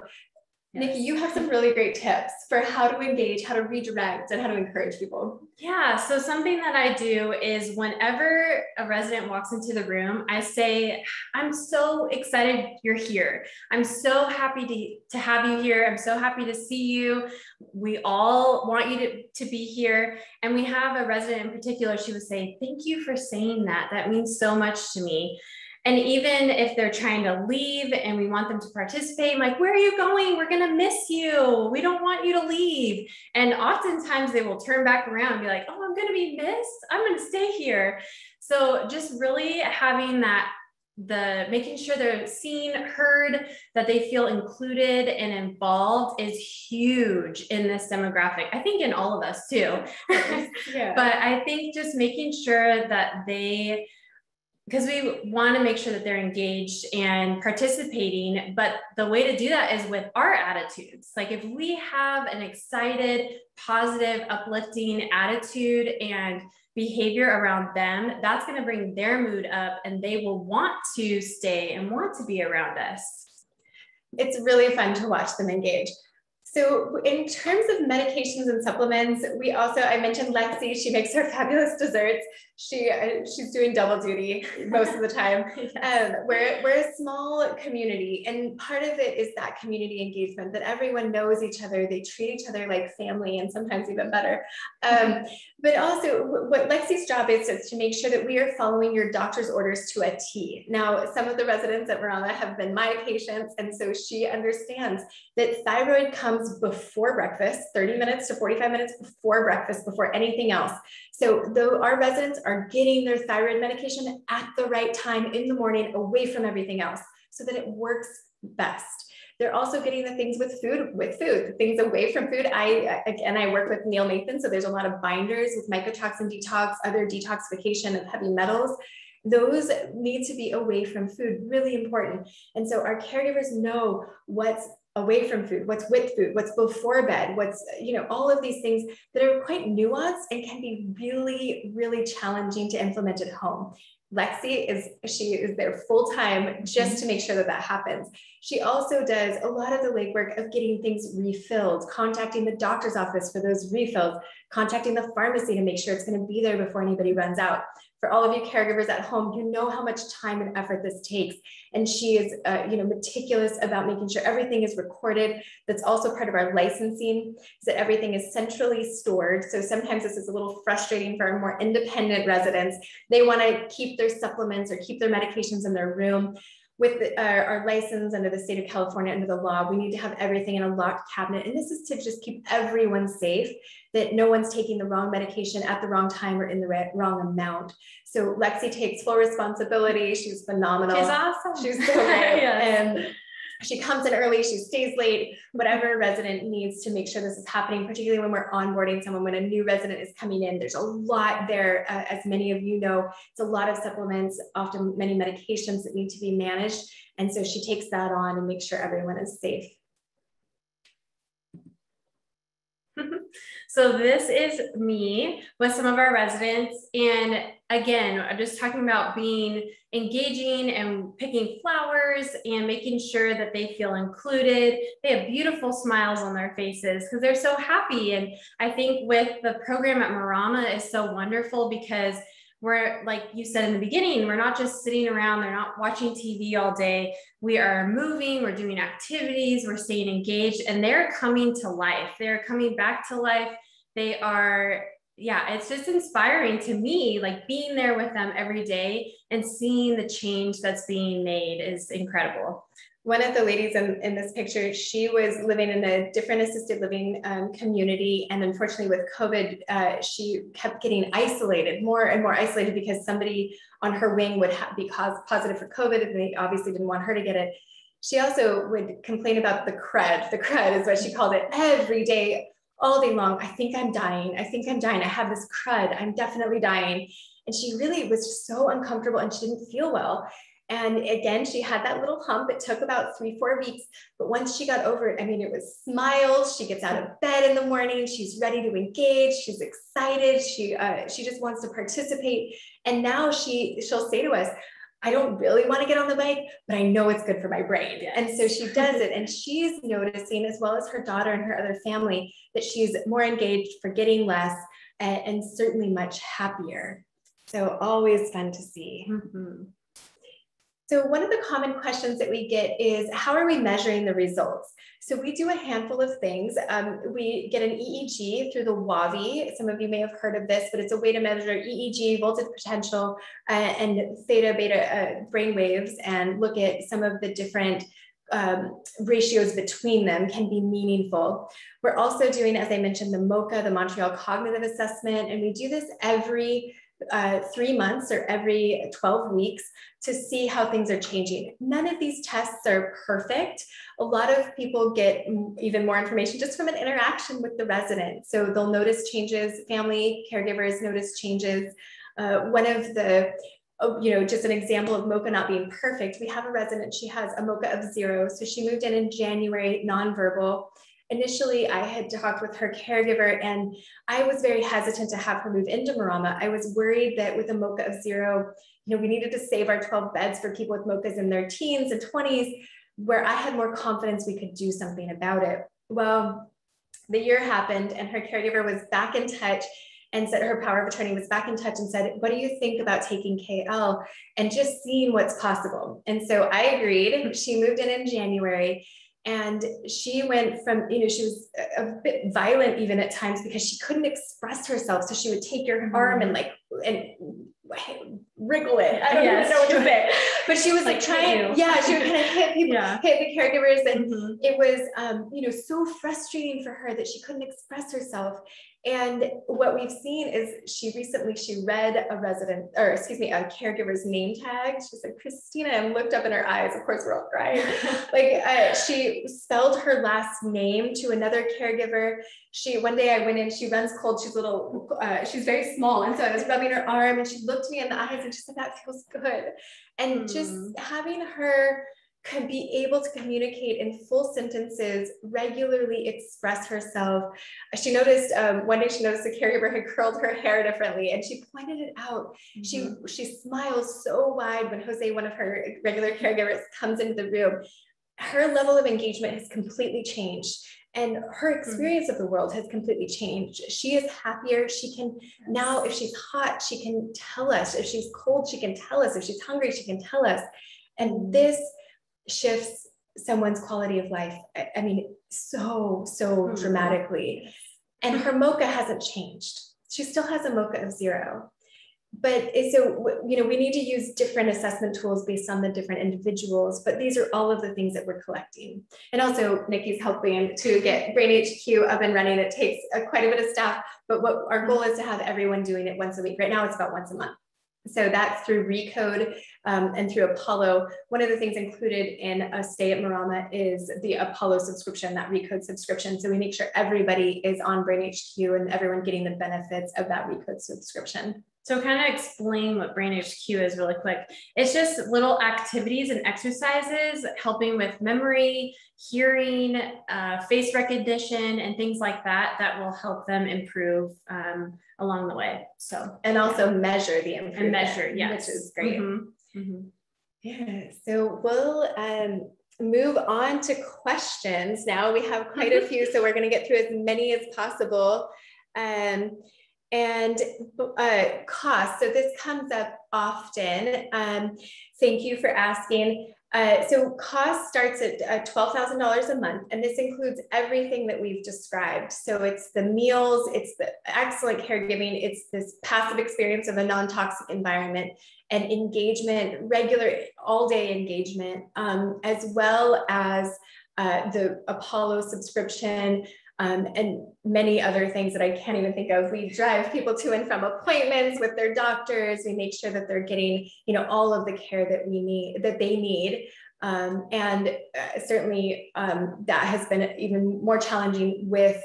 Yes. Nikki, you have some really great tips for how to engage, how to redirect, and how to encourage people. Yeah. So, something that I do is whenever a resident walks into the room, I say, I'm so excited you're here. I'm so happy to, to have you here. I'm so happy to see you. We all want you to, to be here. And we have a resident in particular, she would say, Thank you for saying that. That means so much to me. And even if they're trying to leave and we want them to participate, I'm like, where are you going? We're going to miss you. We don't want you to leave. And oftentimes they will turn back around and be like, oh, I'm going to be missed. I'm going to stay here. So just really having that the making sure they're seen, heard, that they feel included and involved is huge in this demographic. I think in all of us too. yeah. but I think just making sure that they because we want to make sure that they're engaged and participating but the way to do that is with our attitudes. Like if we have an excited positive uplifting attitude and behavior around them that's going to bring their mood up and they will want to stay and want to be around us. It's really fun to watch them engage. So in terms of medications and supplements, we also, I mentioned Lexi, she makes her fabulous desserts. She, uh, she's doing double duty most of the time. um, we're, we're a small community and part of it is that community engagement that everyone knows each other. They treat each other like family and sometimes even better. Um, but also what Lexi's job is, is to make sure that we are following your doctor's orders to a T. Now, some of the residents at Marama have been my patients. And so she understands that thyroid comes comes before breakfast, 30 minutes to 45 minutes before breakfast, before anything else. So though our residents are getting their thyroid medication at the right time in the morning, away from everything else, so that it works best. They're also getting the things with food, with food, things away from food. I, again, I work with Neil Nathan, so there's a lot of binders with mycotoxin detox, other detoxification of heavy metals those need to be away from food really important and so our caregivers know what's away from food, what's with food, what's before bed, what's, you know, all of these things that are quite nuanced and can be really, really challenging to implement at home. Lexi is, she is there full time just to make sure that that happens. She also does a lot of the legwork of getting things refilled, contacting the doctor's office for those refills, contacting the pharmacy to make sure it's going to be there before anybody runs out for all of you caregivers at home, you know how much time and effort this takes. And she is, uh, you know, meticulous about making sure everything is recorded. That's also part of our licensing, is that everything is centrally stored. So sometimes this is a little frustrating for our more independent residents. They want to keep their supplements or keep their medications in their room with the, uh, our license under the state of California, under the law, we need to have everything in a locked cabinet. And this is to just keep everyone safe, that no one's taking the wrong medication at the wrong time or in the wrong amount. So Lexi takes full responsibility. She's phenomenal. She's awesome. She's so great. yes. And she comes in early, she stays late, whatever resident needs to make sure this is happening, particularly when we're onboarding someone, when a new resident is coming in, there's a lot there, uh, as many of you know, it's a lot of supplements, often many medications that need to be managed. And so she takes that on and makes sure everyone is safe. so this is me with some of our residents. And again, I'm just talking about being engaging and picking flowers and making sure that they feel included. They have beautiful smiles on their faces because they're so happy. And I think with the program at Marama is so wonderful because we're like you said in the beginning we're not just sitting around they're not watching tv all day we are moving we're doing activities we're staying engaged and they're coming to life they're coming back to life they are yeah it's just inspiring to me like being there with them every day and seeing the change that's being made is incredible one of the ladies in, in this picture, she was living in a different assisted living um, community. And unfortunately, with COVID, uh, she kept getting isolated, more and more isolated because somebody on her wing would ha- be positive for COVID and they obviously didn't want her to get it. She also would complain about the crud. The crud is what she called it every day, all day long. I think I'm dying. I think I'm dying. I have this crud. I'm definitely dying. And she really was so uncomfortable and she didn't feel well. And again, she had that little hump. It took about three, four weeks. But once she got over it, I mean, it was smiles. She gets out of bed in the morning. She's ready to engage. She's excited. She, uh, she just wants to participate. And now she, she'll say to us, I don't really want to get on the bike, but I know it's good for my brain. And so she does it. And she's noticing, as well as her daughter and her other family, that she's more engaged, forgetting less, and, and certainly much happier. So always fun to see. Mm-hmm. So one of the common questions that we get is, how are we measuring the results? So we do a handful of things. Um, we get an EEG through the WAVI. Some of you may have heard of this, but it's a way to measure EEG, voltage potential, uh, and theta, beta uh, brain waves, and look at some of the different um, ratios between them can be meaningful. We're also doing, as I mentioned, the MoCA, the Montreal Cognitive Assessment, and we do this every uh, three months or every 12 weeks to see how things are changing. None of these tests are perfect. A lot of people get even more information just from an interaction with the resident. So they'll notice changes, family caregivers notice changes. Uh, one of the oh, you know, just an example of MoCA not being perfect. We have a resident, she has a MoCA of zero. So she moved in in January, nonverbal initially I had talked with her caregiver and I was very hesitant to have her move into Marama. I was worried that with a MoCA of zero, you know, we needed to save our 12 beds for people with MoCAs in their teens and 20s, where I had more confidence we could do something about it. Well, the year happened and her caregiver was back in touch and said her power of attorney was back in touch and said, What do you think about taking KL and just seeing what's possible? And so I agreed. She moved in in January and she went from you know she was a, bit violent even at times because she couldn't express herself so she would take your mm-hmm. arm and like and wriggle it i don't yes. know what to say but she was like, like trying yeah she would kind of hit people yeah. hit the caregivers and mm-hmm. it was um, you know so frustrating for her that she couldn't express herself and what we've seen is she recently she read a resident or excuse me a caregiver's name tag. She said Christina and looked up in her eyes. Of course, we're all crying. like uh, she spelled her last name to another caregiver. She one day I went in. She runs cold. She's little. Uh, she's very small, and so I was rubbing her arm, and she looked me in the eyes and she said that feels good. And mm. just having her could be able to communicate in full sentences, regularly express herself. She noticed um, one day she noticed the caregiver had curled her hair differently, and she pointed it out. Mm-hmm. She she smiles so wide when Jose, one of her regular caregivers, comes into the room. Her level of engagement has completely changed. And her mm-hmm. experience mm-hmm. of the world has completely changed. She is happier. She can now, if she's hot, she can tell us. If she's cold, she can tell us. If she's hungry, she can tell us. And mm-hmm. this shifts someone's quality of life. I, I mean, so, so mm-hmm. dramatically. And her MoCA hasn't changed. She still has a MoCA of zero. But so, you know, we need to use different assessment tools based on the different individuals, but these are all of the things that we're collecting. And also Nikki's helping to get Brain HQ up and running. It takes a, quite a bit of staff, but what our goal is to have everyone doing it once a week. Right now it's about once a month. So that's through Recode um, and through Apollo. One of the things included in a stay at Marama is the Apollo subscription, that Recode subscription. So we make sure everybody is on Brain HQ and everyone getting the benefits of that Recode subscription. So kind of explain what Brain HQ is really quick. It's just little activities and exercises helping with memory, hearing, uh, face recognition, and things like that that will help them improve um, along the way. So and also measure the improvement, and measure, yes, which is great. Mm-hmm. Mm-hmm. Yeah. So we'll um, move on to questions now. We have quite a few, so we're going to get through as many as possible. Um, and uh, cost. So this comes up often. Um, thank you for asking. Uh, so cost starts at uh, $12,000 a month, and this includes everything that we've described. So it's the meals, it's the excellent caregiving, it's this passive experience of a non-toxic environment and engagement, regular all day engagement, um, as well as uh, the Apollo subscription, um, and many other things that I can't even think of. We drive people to and from appointments with their doctors. We make sure that they're getting, you know, all of the care that we need, that they need. Um, and uh, certainly um, that has been even more challenging with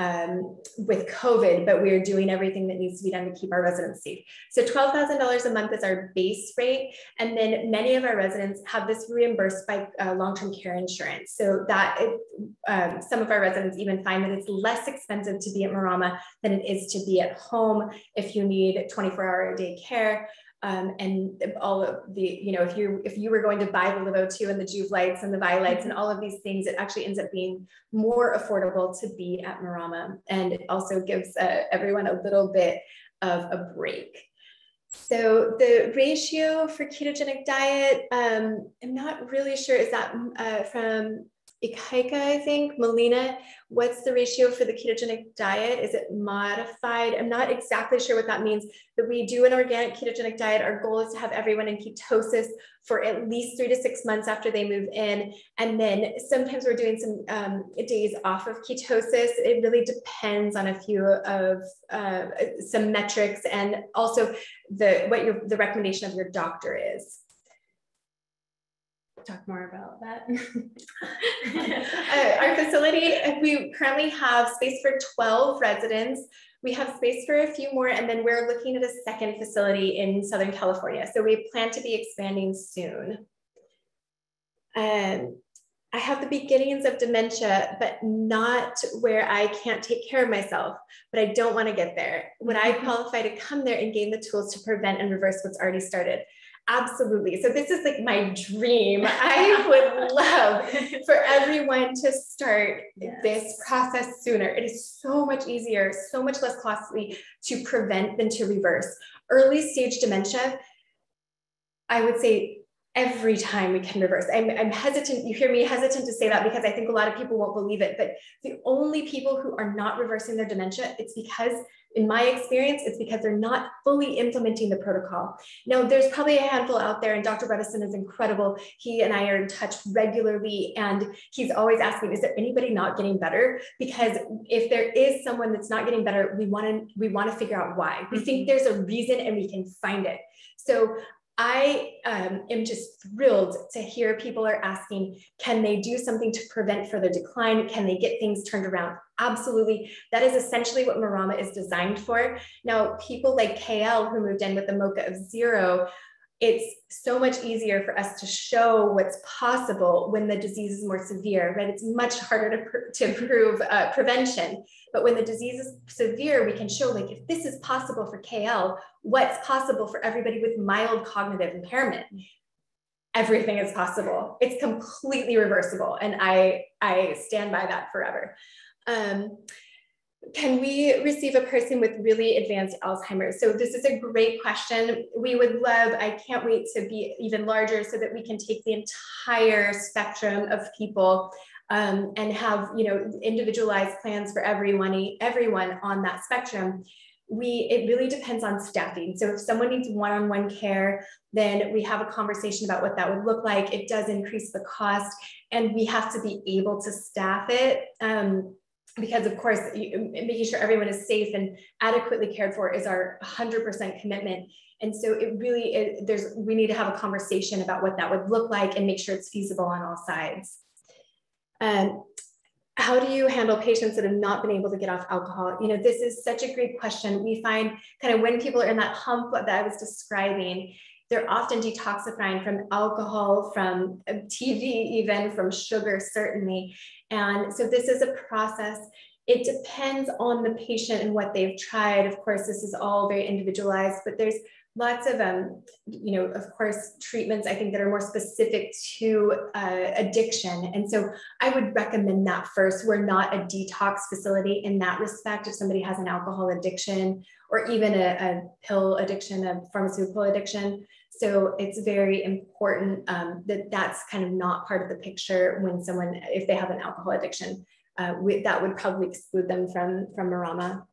um, with COVID, but we're doing everything that needs to be done to keep our residents safe. So $12,000 a month is our base rate. And then many of our residents have this reimbursed by uh, long-term care insurance. So that it, um, some of our residents even find that it's less expensive to be at Marama than it is to be at home if you need 24 hour a day care um, and all of the, you know, if you if you were going to buy the LiveO2 and the Joovv lights and the Vielights and all of these things, it actually ends up being more affordable to be at Marama. And it also gives uh, everyone a little bit of a break. So the ratio for ketogenic diet, um, I'm not really sure, is that uh, from Ikaika, I think. Melina, what's the ratio for the ketogenic diet? Is it modified? I'm not exactly sure what that means, but we do an organic ketogenic diet. Our goal is to have everyone in ketosis for at least three to six months after they move in. And then sometimes we're doing some um, days off of ketosis. It really depends on a few of uh, some metrics and also the what your the recommendation of your doctor is talk more about that. uh, our facility, we currently have space for 12 residents. We have space for a few more, and then we're looking at a second facility in Southern California. So we plan to be expanding soon. Um, I have the beginnings of dementia, but not where I can't take care of myself, but I don't want to get there. Would I mm-hmm. qualify to come there and gain the tools to prevent and reverse what's already started? Absolutely. So this is like my dream. I would love for everyone to start yes. this process sooner. It is so much easier, so much less costly to prevent than to reverse. Early stage dementia, I would say every time we can reverse. I'm, I'm hesitant, you hear me hesitant to say that because I think a lot of people won't believe it, but the only people who are not reversing their dementia, it's because in my experience, it's because they're not fully implementing the protocol. Now, there's probably a handful out there, and Dr. Bredesen is incredible. He and I are in touch regularly, and he's always asking, "Is there anybody not getting better?" Because if there is someone that's not getting better, we want to we want to figure out why. We think mm-hmm. there's a reason, and we can find it. So I um, am just thrilled to hear people are asking, can they do something to prevent further decline? Can they get things turned around? Absolutely. That is essentially what Marama is designed for. Now, people like KL who moved in with the MOCA of zero, it's so much easier for us to show what's possible when the disease is more severe, right? It's much harder to, to prove uh, prevention. But when the disease is severe, we can show like, if this is possible for KL, what's possible for everybody with mild cognitive impairment? Everything is possible. It's completely reversible. And I, I stand by that forever. Um, can we receive a person with really advanced Alzheimer's? So this is a great question. We would love, I can't wait to be even larger so that we can take the entire spectrum of people um, and have, you know, individualized plans for everyone, everyone on that spectrum. We, it really depends on staffing. So if someone needs one-on-one -on -one care, then we have a conversation about what that would look like. It does increase the cost and we have to be able to staff it. Um, because of course, making sure everyone is safe and adequately cared for is our 100% commitment. And so it really, there's, we need to have a conversation about what that would look like and make sure it's feasible on all sides. Um, how do you handle patients that have not been able to get off alcohol? You know, this is such a great question. We find kind of when people are in that hump that I was describing, they're often detoxifying from alcohol, from TV, even from sugar, certainly. And so this is a process. It depends on the patient and what they've tried. Of course, this is all very individualized, but there's lots of um, you know of course treatments i think that are more specific to uh, addiction. And so i would recommend that first. We're not a detox facility in that respect. If somebody has an alcohol addiction or even a, a pill addiction a pharmaceutical addiction. So it's very important um, that that's kind of not part of the picture when someone if they have an alcohol addiction uh, we, that would probably exclude them from from marama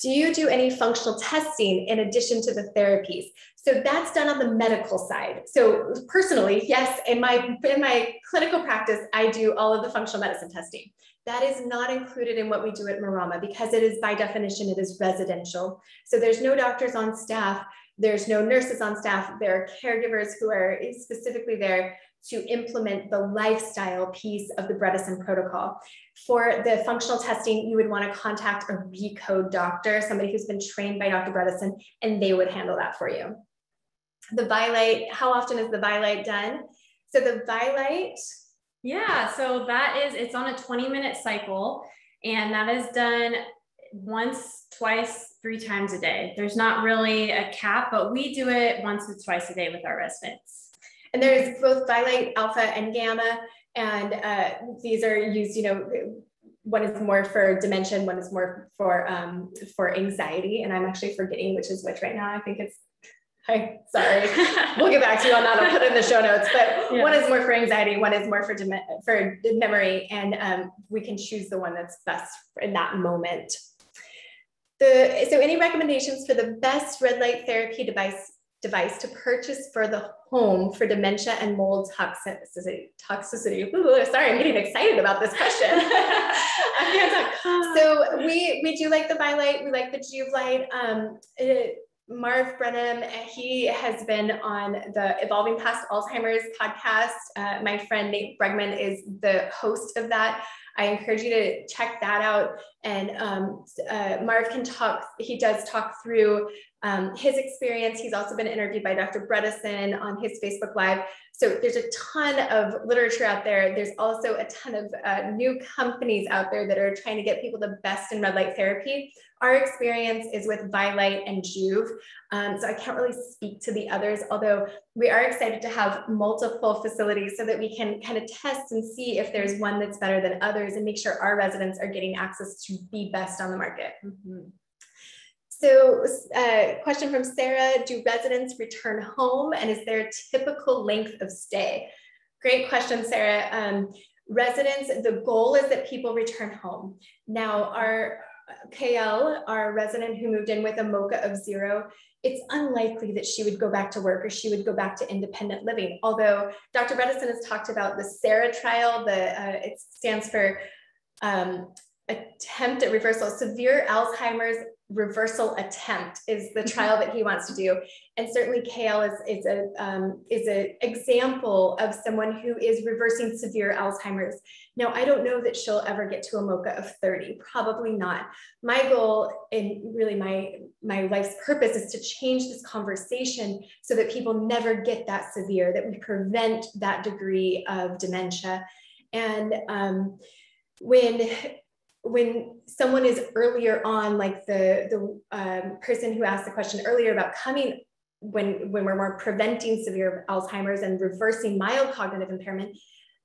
do you do any functional testing in addition to the therapies? So that's done on the medical side. So personally, yes, in my in my clinical practice, I do all of the functional medicine testing. That is not included in what we do at Marama because it is by definition, it is residential. So there's no doctors on staff, there's no nurses on staff, there are caregivers who are specifically there to implement the lifestyle piece of the Bredesen protocol. For the functional testing, you would want to contact a recode doctor, somebody who's been trained by Dr. Bredesen, and they would handle that for you. The Vielight, how often is the Vielight done? So the Vielight. Yeah, so that is, it's on a 20 minute cycle, and that is done once, twice, three times a day. There's not really a cap, but we do it once or twice a day with our residents. And there's both Vielight alpha and gamma, and uh, these are used, you know, one is more for dementia, one is more for um, for anxiety. And I'm actually forgetting which is which right now. I think it's Hi, sorry. we'll get back to you on that. I'll put it in the show notes. But yeah. one is more for anxiety, one is more for for memory, and um, we can choose the one that's best in that moment. The, so any recommendations for the best red light therapy device device to purchase for the home for dementia and mold toxicity. toxicity. Ooh, sorry, I'm getting excited about this question. So we we do like the Vielight, we like the Joovv. Um, Marv Brenham, he has been on the Evolving Past Alzheimer's podcast. Uh, my friend Nate Bregman is the host of that. I encourage you to check that out. And um, uh, Marv can talk, he does talk through um, his experience. He's also been interviewed by Dr. Bredesen on his Facebook Live. So there's a ton of literature out there. There's also a ton of uh, new companies out there that are trying to get people the best in red light therapy. Our experience is with Vielight and Joovv. Um, so I can't really speak to the others, although we are excited to have multiple facilities so that we can kind of test and see if there's one that's better than others and make sure our residents are getting access to the best on the market. Mm -hmm. So uh, question from Sarah, do residents return home and is there a typical length of stay? Great question, Sarah. Um, residents, the goal is that people return home. Now our KL, our resident who moved in with a MoCA of zero, it's unlikely that she would go back to work or she would go back to independent living. Although Dr. Bredesen has talked about the SARA trial, the uh, it stands for um, attempt at reversal, severe Alzheimer's reversal attempt is the mm-hmm. trial that he wants to do. And certainly KL is, is a um, is an example of someone who is reversing severe Alzheimer's. Now, I don't know that she'll ever get to a MoCA of 30, probably not. My goal and really my, my life's purpose is to change this conversation so that people never get that severe, that we prevent that degree of dementia. And um, when when someone is earlier on, like the, the um, person who asked the question earlier about coming when, when we're more preventing severe Alzheimer's and reversing mild cognitive impairment,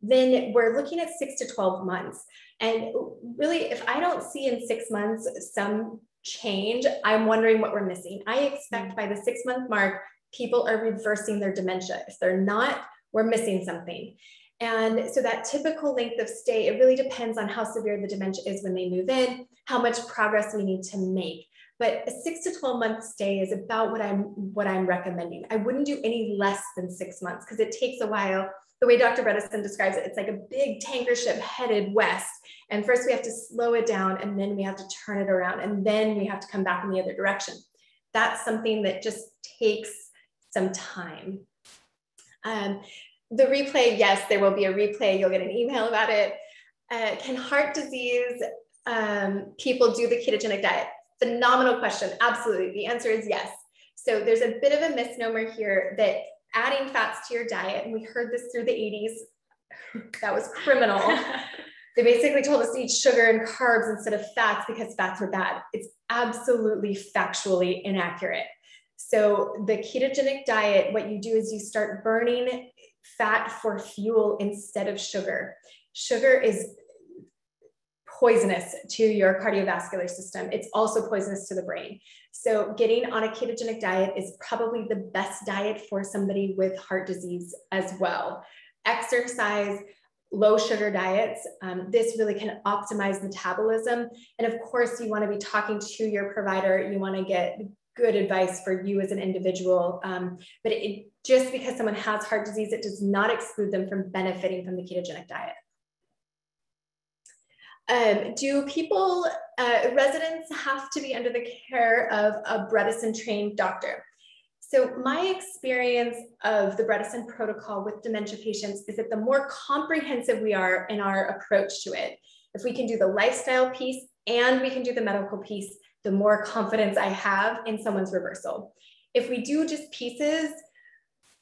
then we're looking at six to 12 months. And really, if I don't see in six months some change, I'm wondering what we're missing. I expect by the six month mark, people are reversing their dementia. If they're not, we're missing something. And so that typical length of stay, it really depends on how severe the dementia is when they move in, how much progress we need to make. But a six to 12 month stay is about what I'm what I'm recommending. I wouldn't do any less than six months because it takes a while. The way Dr. Bredesen describes it, it's like a big tanker ship headed west. And first we have to slow it down and then we have to turn it around and then we have to come back in the other direction. That's something that just takes some time. Um, the replay, yes, there will be a replay. You'll get an email about it. Uh, can heart disease um, people do the ketogenic diet? Phenomenal question. Absolutely. The answer is yes. So there's a bit of a misnomer here that adding fats to your diet, and we heard this through the 80s, that was criminal. they basically told us to eat sugar and carbs instead of fats because fats were bad. It's absolutely factually inaccurate. So, the ketogenic diet, what you do is you start burning fat for fuel instead of sugar. Sugar is poisonous to your cardiovascular system. It's also poisonous to the brain. So, getting on a ketogenic diet is probably the best diet for somebody with heart disease as well. Exercise, low sugar diets, um, this really can optimize metabolism. And of course, you want to be talking to your provider. You want to get good advice for you as an individual. Um, but it, just because someone has heart disease, it does not exclude them from benefiting from the ketogenic diet. Um, do people, uh, residents have to be under the care of a Bredesen trained doctor? So my experience of the Bredesen protocol with dementia patients is that the more comprehensive we are in our approach to it, if we can do the lifestyle piece and we can do the medical piece, the more confidence I have in someone's reversal. If we do just pieces,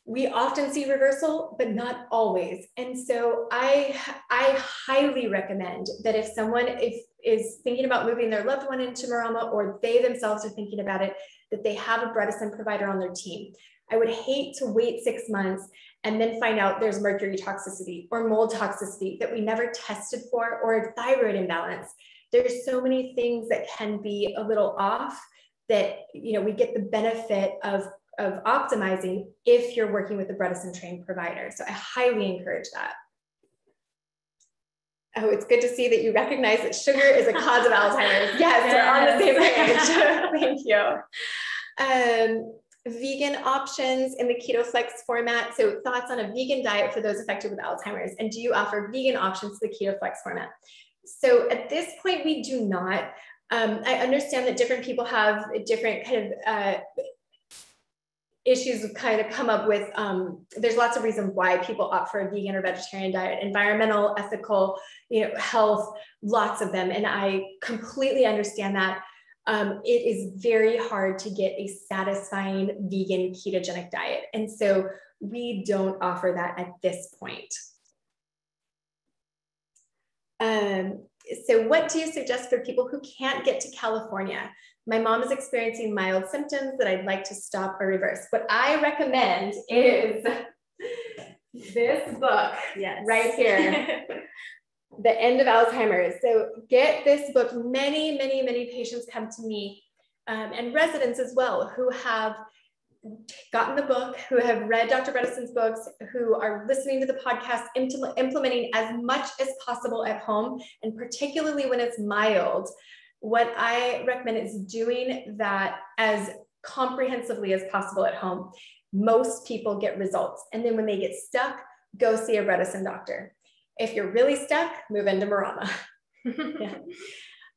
we often see reversal, but not always. And so I, I highly recommend that if someone if, is thinking about moving their loved one into Marama or they themselves are thinking about it, that they have a Bredesen provider on their team. I would hate to wait six months and then find out there's mercury toxicity or mold toxicity that we never tested for or a thyroid imbalance. There's so many things that can be a little off that you know we get the benefit of of optimizing if you're working with a Bredesen trained provider. So I highly encourage that. Oh, it's good to see that you recognize that sugar is a cause of Alzheimer's. Yes, yes, we're on the same page. Thank you. Um, vegan options in the KetoFlex format. So thoughts on a vegan diet for those affected with Alzheimer's. And do you offer vegan options to the KetoFlex format? So at this point, we do not. Um, I understand that different people have different kind of uh, issues kind of come up with um, there's lots of reasons why people opt for a vegan or vegetarian diet environmental ethical you know health lots of them. And i completely understand that. Um, it is very hard to get a satisfying vegan ketogenic diet. And so we don't offer that at this point um, so what do you suggest for people who can't get to california my mom is experiencing mild symptoms that I'd like to stop or reverse. What I recommend is this book yes. right here. the End of Alzheimer's. So get this book. Many, many, many patients come to me um, and residents as well who have gotten the book, who have read Dr. Bredesen's books, who are listening to the podcast, implementing as much as possible at home, and particularly when it's mild, what I recommend is doing that as comprehensively as possible at home. Most people get results. And then when they get stuck, go see a Bredesen doctor. If you're really stuck, move into Marama. yeah.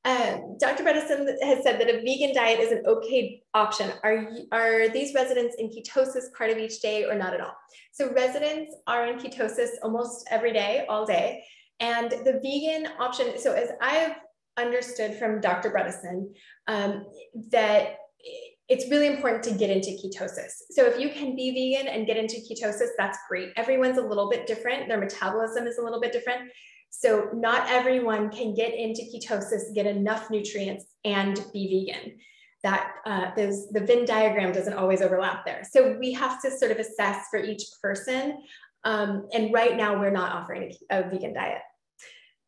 Uh, Dr. Bredesen has said that a vegan diet is an okay option. Are, are these residents in ketosis part of each day or not at all? So residents are in ketosis almost every day, all day. And the vegan option, so as I've understood from Dr. Bredesen um, that it's really important to get into ketosis. So if you can be vegan and get into ketosis, that's great. Everyone's a little bit different. Their metabolism is a little bit different. So not everyone can get into ketosis, get enough nutrients and be vegan. That uh, those, the Venn diagram doesn't always overlap there. So we have to sort of assess for each person. Um, and right now we're not offering a, a vegan diet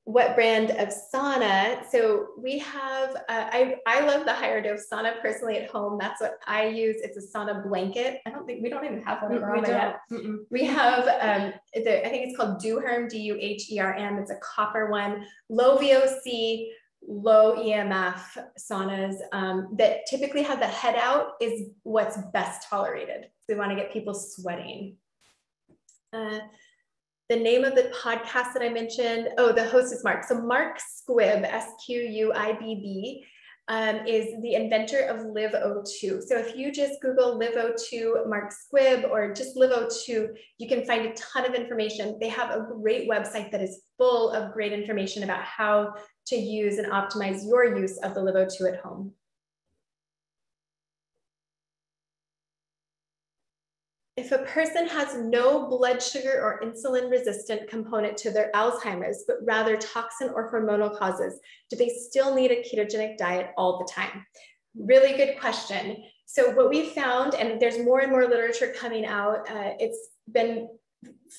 what brand of sauna. So we have, uh, I, I love the HigherDOSE sauna personally at home. That's what I use. It's a sauna blanket. I don't think, we don't even have one around we yet. Mm-mm. We have, um, the, I think it's called Duherm, D-U-H-E-R-M. It's a copper one, low VOC, low EMF saunas um, that typically have the head out is what's best tolerated. So we want to get people sweating. Uh, the name of the podcast that I mentioned, oh, the host is Mark. So Mark Squibb, S-Q-U-I-B-B, um, is the inventor of LiveO2. So if you just Google LiveO2 Mark Squibb or just LiveO2, you can find a ton of information. They have a great website that is full of great information about how to use and optimize your use of the LiveO2 at home. If a person has no blood sugar or insulin resistant component to their Alzheimer's, but rather toxin or hormonal causes, do they still need a ketogenic diet all the time? Really good question. So what we found, and there's more and more literature coming out, uh, it's been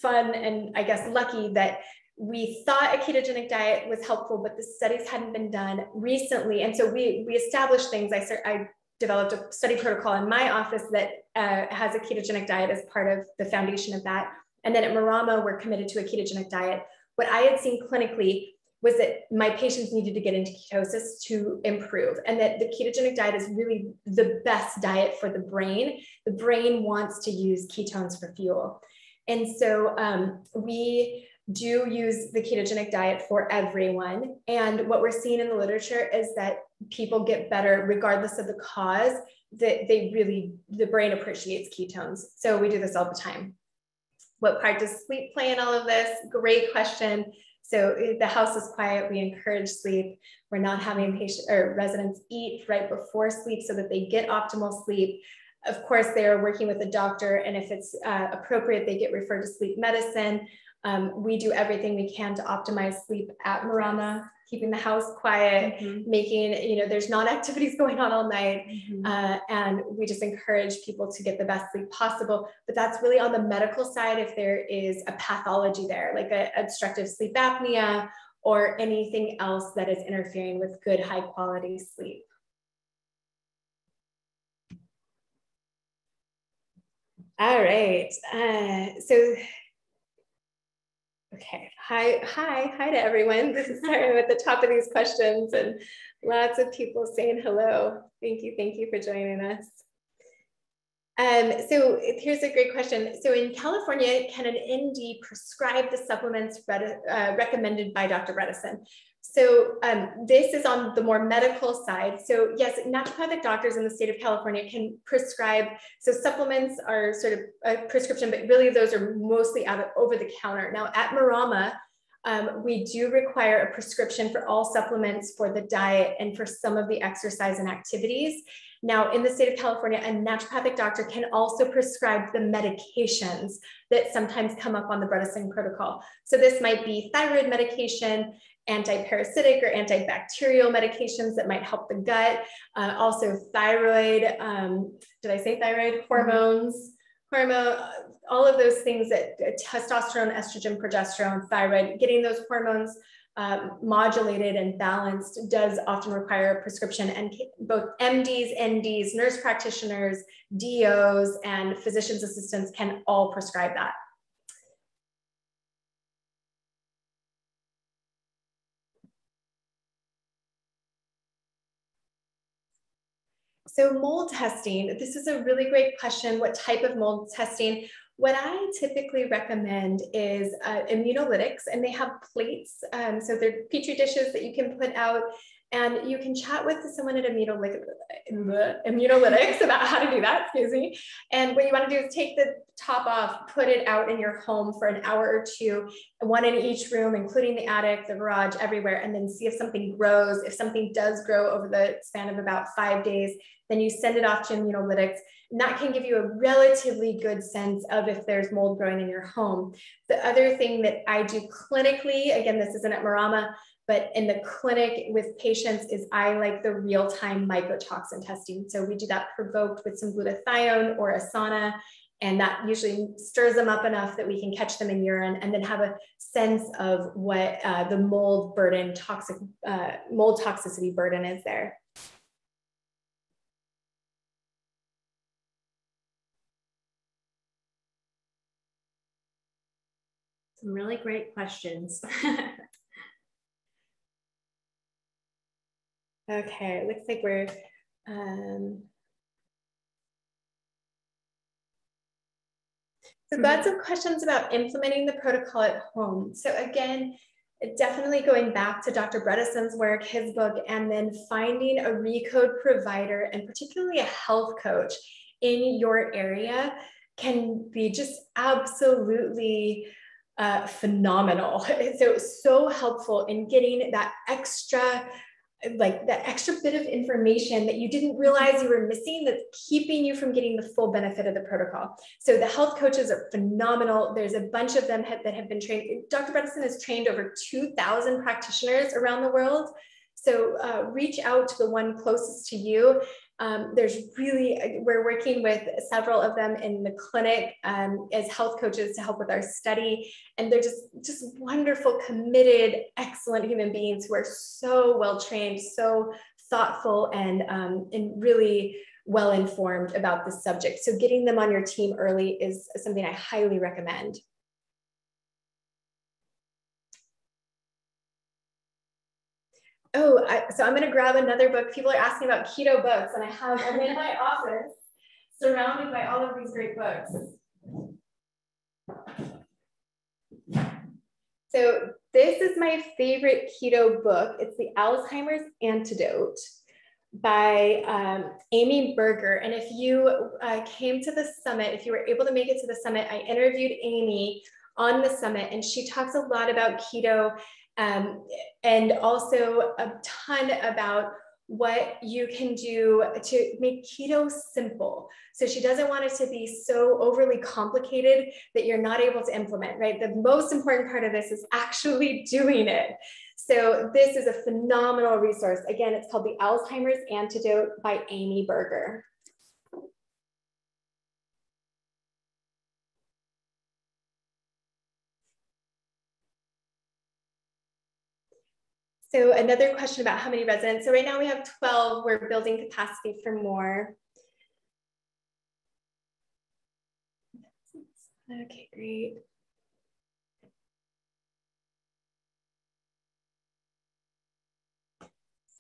fun and I guess lucky that we thought a ketogenic diet was helpful, but the studies hadn't been done recently. And so we, we established things. I, I developed a study protocol in my office that uh, has a ketogenic diet as part of the foundation of that. And then at Marama, we're committed to a ketogenic diet. What I had seen clinically was that my patients needed to get into ketosis to improve, and that the ketogenic diet is really the best diet for the brain. The brain wants to use ketones for fuel. And so um, we do use the ketogenic diet for everyone. And what we're seeing in the literature is that people get better regardless of the cause, that they really, the brain appreciates ketones. So we do this all the time. What part does sleep play in all of this? Great question. So the house is quiet. We encourage sleep. We're not having patient or residents eat right before sleep so that they get optimal sleep. Of course, they are working with a doctor, and if it's uh, appropriate, they get referred to sleep medicine. Um, we do everything we can to optimize sleep at Marama, keeping the house quiet, mm-hmm. making, you know, there's not activities going on all night. Mm-hmm. Uh, and we just encourage people to get the best sleep possible. But that's really on the medical side if there is a pathology there, like a obstructive sleep apnea or anything else that is interfering with good high quality sleep. All right. Uh, so Okay, hi, hi, hi to everyone. This is Sarah at the top of these questions and lots of people saying hello. Thank you, thank you for joining us. Um, so here's a great question. So in California, can an ND prescribe the supplements uh, recommended by Dr. Bredesen? So um, this is on the more medical side. So yes, naturopathic doctors in the state of California can prescribe. So supplements are sort of a prescription, but really those are mostly out of, over the counter. Now at Marama, um, we do require a prescription for all supplements for the diet and for some of the exercise and activities. Now, in the state of California, a naturopathic doctor can also prescribe the medications that sometimes come up on the Bredesen protocol. So this might be thyroid medication, anti-parasitic or antibacterial medications that might help the gut. Uh, also thyroid, um, did I say thyroid? Mm-hmm. Hormones, hormone, all of those things that uh, testosterone, estrogen, progesterone, thyroid, getting those hormones um, modulated and balanced does often require a prescription and both MDs, NDs, nurse practitioners, DOs, and physician's assistants can all prescribe that. So mold testing, this is a really great question. What type of mold testing? What I typically recommend is uh, immunolytics, and they have plates. Um, so they're petri dishes that you can put out, and you can chat with someone at Immunolytics about how to do that, excuse me. And what you want to do is take the top off, put it out in your home for an hour or two, one in each room, including the attic, the garage, everywhere, and then see if something grows. If something does grow over the span of about five days, then you send it off to Immunolytics. And that can give you a relatively good sense of if there's mold growing in your home. The other thing that I do clinically, again, this isn't at Marama, but in the clinic with patients is I like the real-time mycotoxin testing. So we do that provoked with some glutathione or Asana, and that usually stirs them up enough that we can catch them in urine and then have a sense of what uh, the mold burden, toxic uh, mold toxicity burden is there. Some really great questions. okay, looks like we're um, So lots of questions about implementing the protocol at home. So again, definitely going back to Dr. Bredesen's work, his book, and then finding a recode provider and particularly a health coach in your area can be just absolutely uh, phenomenal. So, so helpful in getting that extra like that extra bit of information that you didn't realize you were missing that's keeping you from getting the full benefit of the protocol. So the health coaches are phenomenal. There's a bunch of them have, that have been trained. Dr. Bredesen has trained over 2,000 practitioners around the world. So uh, reach out to the one closest to you um, there's really, we're working with several of them in the clinic um, as health coaches to help with our study. And they're just, just wonderful, committed, excellent human beings who are so well trained, so thoughtful, and, um, and really well informed about the subject. So getting them on your team early is something I highly recommend. Oh, I, so I'm going to grab another book. People are asking about keto books, and I have them in my office, surrounded by all of these great books. So this is my favorite keto book. It's the Alzheimer's Antidote by um, Amy Berger. And if you uh, came to the summit, if you were able to make it to the summit, I interviewed Amy on the summit, and she talks a lot about keto um, and also a ton about what you can do to make keto simple. So she doesn't want it to be so overly complicated that you're not able to implement, right? The most important part of this is actually doing it. So this is a phenomenal resource. Again, it's called The Alzheimer's Antidote by Amy Berger. So another question about how many residents. So right now we have 12, we're building capacity for more. Okay, great.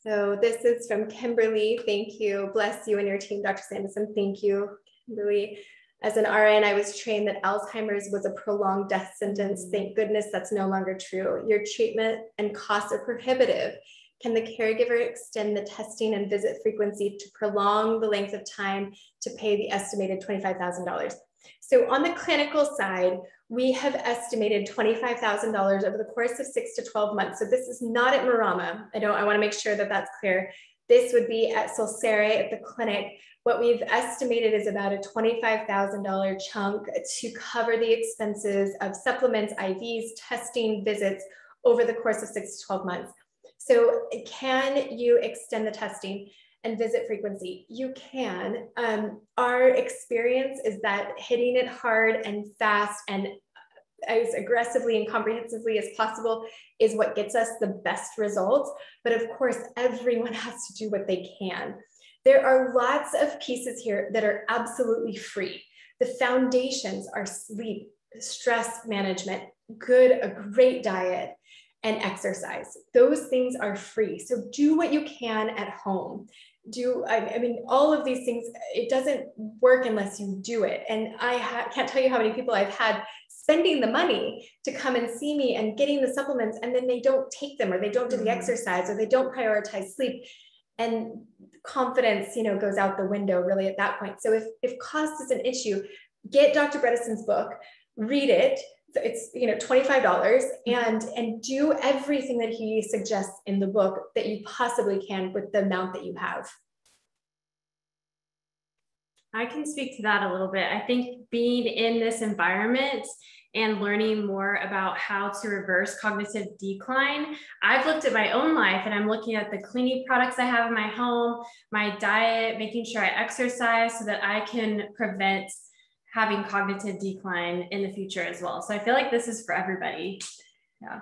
So this is from Kimberly. Thank you. Bless you and your team, Dr. Sandison. Thank you, Kimberly. As an RN, I was trained that Alzheimer's was a prolonged death sentence. Thank goodness that's no longer true. Your treatment and costs are prohibitive. Can the caregiver extend the testing and visit frequency to prolong the length of time to pay the estimated $25,000? So on the clinical side, we have estimated $25,000 over the course of six to 12 months. So this is not at Marama. I don't, I wanna make sure that that's clear. This would be at Solcere at the clinic what we've estimated is about a $25,000 chunk to cover the expenses of supplements, IVs, testing, visits over the course of six to 12 months. So can you extend the testing and visit frequency? You can. Um, our experience is that hitting it hard and fast and as aggressively and comprehensively as possible is what gets us the best results. But of course, everyone has to do what they can. There are lots of pieces here that are absolutely free. The foundations are sleep, stress management, good, a great diet, and exercise. Those things are free. So do what you can at home. Do, I, I mean, all of these things, it doesn't work unless you do it. And I can't tell you how many people I've had spending the money to come and see me and getting the supplements, and then they don't take them or they don't do the mm-hmm. exercise or they don't prioritize sleep and confidence you know goes out the window really at that point so if if cost is an issue get dr bredesen's book read it so it's you know $25 mm-hmm. and and do everything that he suggests in the book that you possibly can with the amount that you have i can speak to that a little bit i think being in this environment and learning more about how to reverse cognitive decline. I've looked at my own life and I'm looking at the cleaning products I have in my home, my diet, making sure I exercise so that I can prevent having cognitive decline in the future as well. So I feel like this is for everybody. Yeah.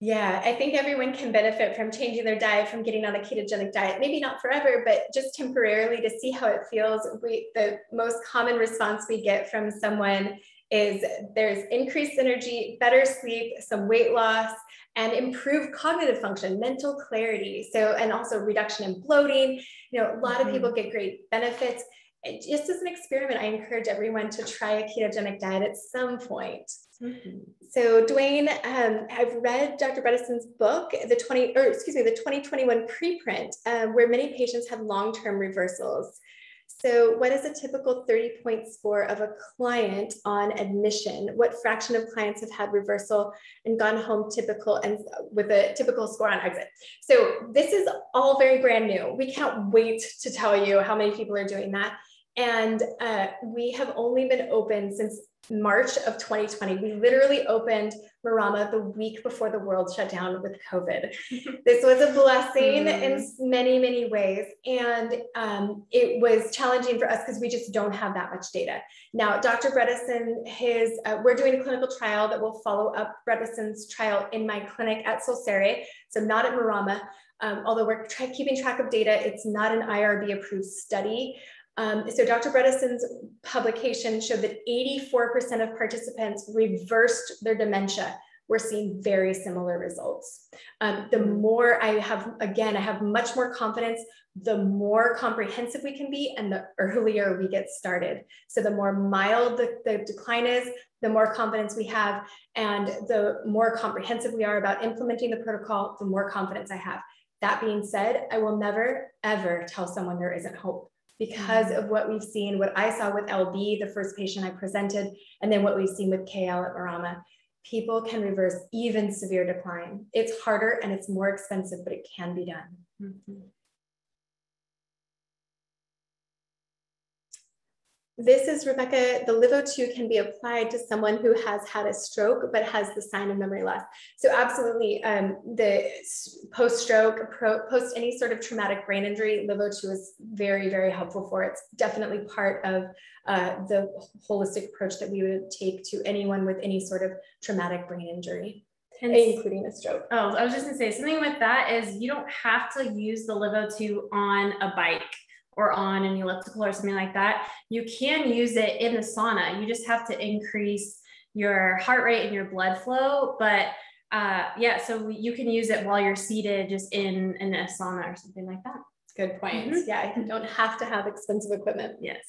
Yeah, I think everyone can benefit from changing their diet, from getting on a ketogenic diet. Maybe not forever, but just temporarily to see how it feels. We, the most common response we get from someone is there's increased energy, better sleep, some weight loss, and improved cognitive function, mental clarity. So, and also reduction in bloating. You know, a lot mm-hmm. of people get great benefits. Just as an experiment, I encourage everyone to try a ketogenic diet at some point. Mm-hmm. So, Dwayne, um, I've read Dr. Bredesen's book, the 20, or excuse me, the 2021 preprint, uh, where many patients had long term reversals. So what is a typical 30 point score of a client on admission? What fraction of clients have had reversal and gone home typical and with a typical score on exit? So this is all very brand new. We can't wait to tell you how many people are doing that. And uh, we have only been open since March of 2020. We literally opened Marama the week before the world shut down with COVID. this was a blessing mm. in many, many ways. And um, it was challenging for us because we just don't have that much data. Now, Dr. Bredesen, his, uh, we're doing a clinical trial that will follow up Bredesen's trial in my clinic at Solcere, so not at Marama. Um, although we're keeping track of data, it's not an IRB approved study. Um, so Dr. Bredesen's publication showed that 84% of participants reversed their dementia. We're seeing very similar results. Um, the more I have, again, I have much more confidence, the more comprehensive we can be and the earlier we get started. So the more mild the, the decline is, the more confidence we have and the more comprehensive we are about implementing the protocol, the more confidence I have. That being said, I will never, ever tell someone there isn't hope because mm-hmm. of what we've seen, what I saw with LB, the first patient I presented, and then what we've seen with KL at Marama. People can reverse even severe decline. It's harder and it's more expensive, but it can be done. Mm This is Rebecca, the LiveO2 can be applied to someone who has had a stroke but has the sign of memory loss. So absolutely, um, the post-stroke, post any sort of traumatic brain injury, LiveO2 is very, very helpful for. It's definitely part of uh, the holistic approach that we would take to anyone with any sort of traumatic brain injury. And including a stroke. Oh, I was just gonna say something with that is you don't have to use the LiveO2 on a bike or on an elliptical or something like that, you can use it in the sauna. You just have to increase your heart rate and your blood flow. But uh, yeah, so you can use it while you're seated just in, in a sauna or something like that. Good point. Mm-hmm. Yeah, you don't have to have expensive equipment. Yes.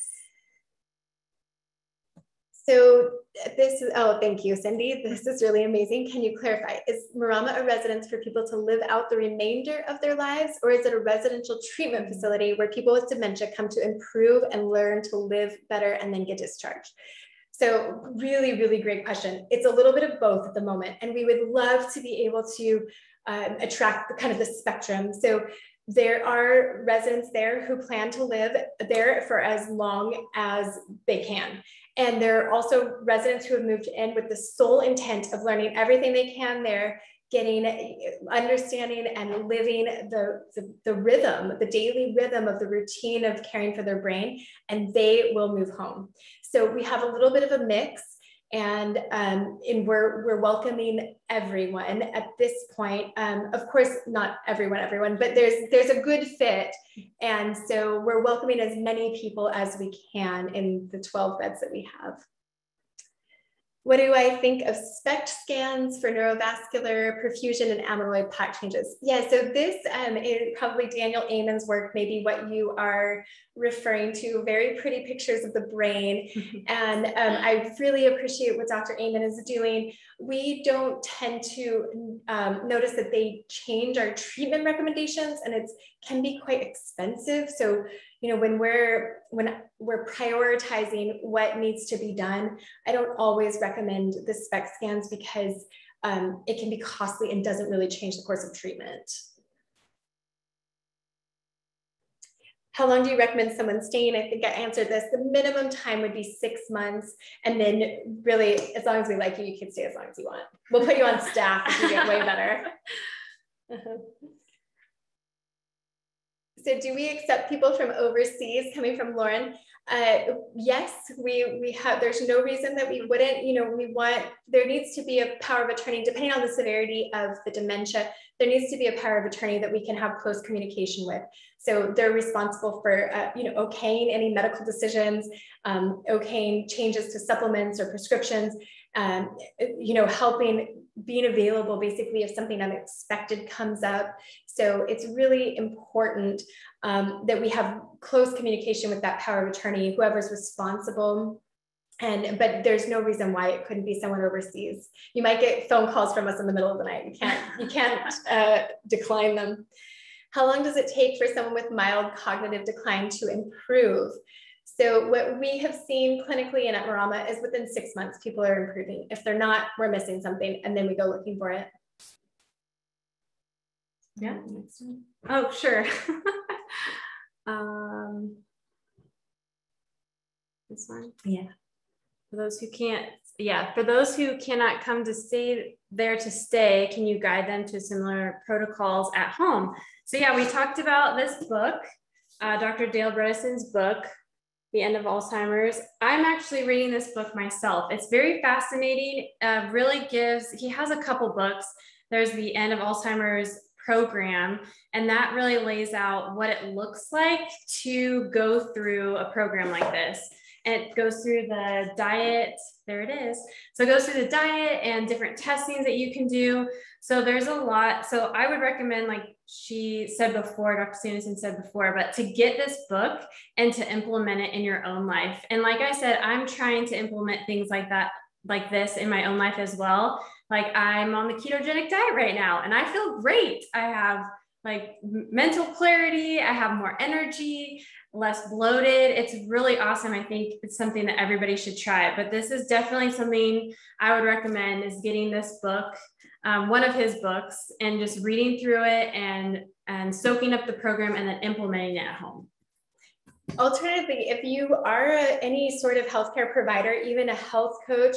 So this is, oh, thank you, Cindy. This is really amazing. Can you clarify, is Marama a residence for people to live out the remainder of their lives, or is it a residential treatment facility where people with dementia come to improve and learn to live better and then get discharged? So really, really great question. It's a little bit of both at the moment, and we would love to be able to um, attract the kind of the spectrum. So there are residents there who plan to live there for as long as they can. And there are also residents who have moved in with the sole intent of learning everything they can there, getting, understanding and living the, the, the rhythm, the daily rhythm of the routine of caring for their brain, and they will move home. So we have a little bit of a mix and um, and we're we're welcoming everyone at this point. Um, of course, not everyone, everyone, but there's there's a good fit, and so we're welcoming as many people as we can in the 12 beds that we have. What do I think of SPECT scans for neurovascular perfusion and amyloid plaque changes? Yeah, so this um, is probably Daniel Amen's work, maybe what you are referring to, very pretty pictures of the brain. and um, I really appreciate what Dr. Amen is doing. We don't tend to um, notice that they change our treatment recommendations and it can be quite expensive. So you know when we're when we're prioritizing what needs to be done i don't always recommend the SPECT scans because um, it can be costly and doesn't really change the course of treatment how long do you recommend someone staying? I think I answered this. The minimum time would be six months. And then really, as long as we like you, you can stay as long as you want. We'll put you on staff if you get way better. Uh -huh. So do we accept people from overseas coming from Lauren? Uh, yes, we, we have, there's no reason that we wouldn't, you know, we want, there needs to be a power of attorney, depending on the severity of the dementia, there needs to be a power of attorney that we can have close communication with. So they're responsible for, uh, you know, okaying any medical decisions, um, okaying changes to supplements or prescriptions, um, you know, helping being available basically if something unexpected comes up. So it's really important um, that we have close communication with that power of attorney, whoever's responsible. And but there's no reason why it couldn't be someone overseas. You might get phone calls from us in the middle of the night. You can't you can't uh, decline them. How long does it take for someone with mild cognitive decline to improve? So what we have seen clinically in at Marama is within six months, people are improving. If they're not, we're missing something and then we go looking for it. Yeah. Oh, sure. um, this one. Yeah. For those who can't, yeah, for those who cannot come to stay there to stay, can you guide them to similar protocols at home? So yeah, we talked about this book, uh, Dr. Dale Bredesen's book, The End of Alzheimer's. I'm actually reading this book myself. It's very fascinating. Uh, really gives, he has a couple books. There's The End of Alzheimer's program. And that really lays out what it looks like to go through a program like this. It goes through the diet, there it is. So it goes through the diet and different testings that you can do. So there's a lot. So I would recommend, like she said before, Dr. Sandison said before, but to get this book and to implement it in your own life. And like I said, I'm trying to implement things like that, like this in my own life as well. Like I'm on the ketogenic diet right now and I feel great. I have like mental clarity, I have more energy, less bloated. It's really awesome. I think it's something that everybody should try. But this is definitely something I would recommend is getting this book, um, one of his books, and just reading through it and and soaking up the program and then implementing it at home. Alternatively, if you are a, any sort of healthcare provider, even a health coach,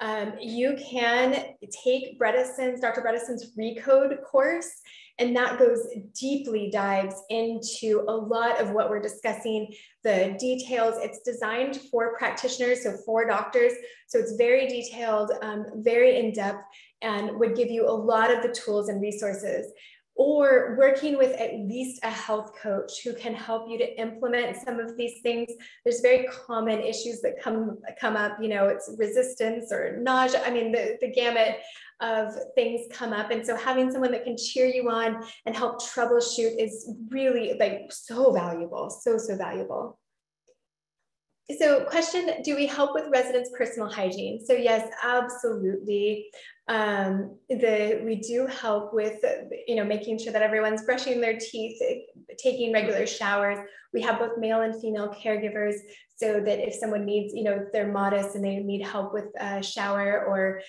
um, you can take Bredesen's, Dr. Bredesen's Recode course, and that goes deeply dives into a lot of what we're discussing, the details. It's designed for practitioners, so for doctors. So it's very detailed, um, very in depth, and would give you a lot of the tools and resources or working with at least a health coach who can help you to implement some of these things there's very common issues that come come up you know it's resistance or nausea i mean the, the gamut of things come up and so having someone that can cheer you on and help troubleshoot is really like so valuable so so valuable so question, do we help with residents' personal hygiene? So yes, absolutely. Um, the, we do help with, you know, making sure that everyone's brushing their teeth, taking regular showers. We have both male and female caregivers so that if someone needs, you know, they're modest and they need help with a shower or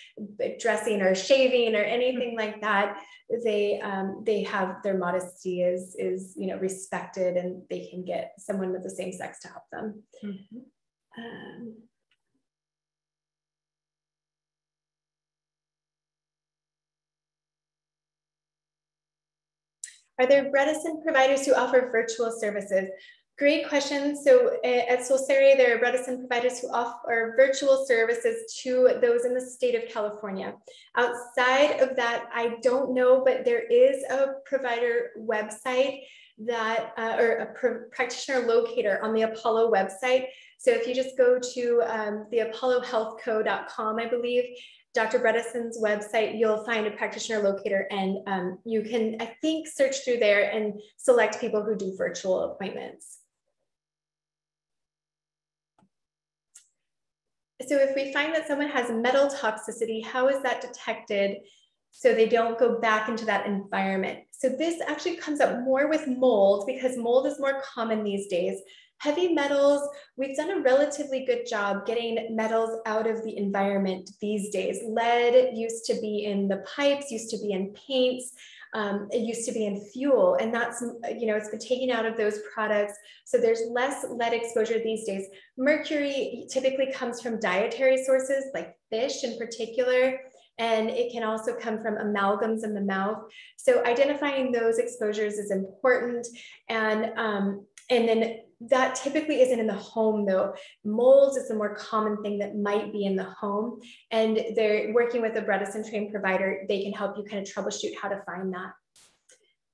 dressing or shaving or anything like that, they um, they have their modesty is is you know respected and they can get someone with the same sex to help them. Mm-hmm. Um, Are there Bredesen providers who offer virtual services? Great question. So eh, at Solcere, there are Bredesen providers who offer virtual services to those in the state of California. Outside of that, I don't know, but there is a provider website that, uh, or a pr practitioner locator on the Apollo website. So if you just go to um, the apollohealthco.com, I believe, Dr. Bredesen's website, you'll find a practitioner locator and um, you can, I think, search through there and select people who do virtual appointments. So if we find that someone has metal toxicity, how is that detected so they don't go back into that environment? So this actually comes up more with mold because mold is more common these days. Heavy metals, we've done a relatively good job getting metals out of the environment these days. Lead used to be in the pipes, used to be in paints. Um, it used to be in fuel and that's, you know, it's been taken out of those products. So there's less lead exposure these days. Mercury typically comes from dietary sources like fish in particular, and it can also come from amalgams in the mouth. So identifying those exposures is important. And, um, and then that typically isn't in the home though. Molds is the more common thing that might be in the home. And they're working with a Bredesen trained provider, they can help you kind of troubleshoot how to find that.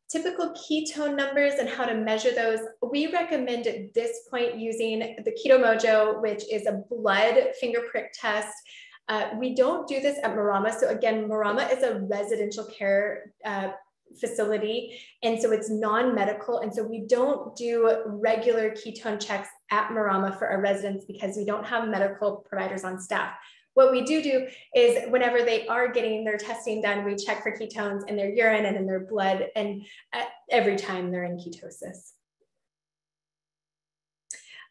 Typical ketone numbers and how to measure those. We recommend at this point using the Keto Mojo, which is a blood finger prick test. Uh, we don't do this at Marama. So again, Marama is a residential care uh, facility. And so it's non-medical. And so we don't do regular ketone checks at Marama for our residents because we don't have medical providers on staff. What we do do is whenever they are getting their testing done, we check for ketones in their urine and in their blood. And uh, every time they're in ketosis.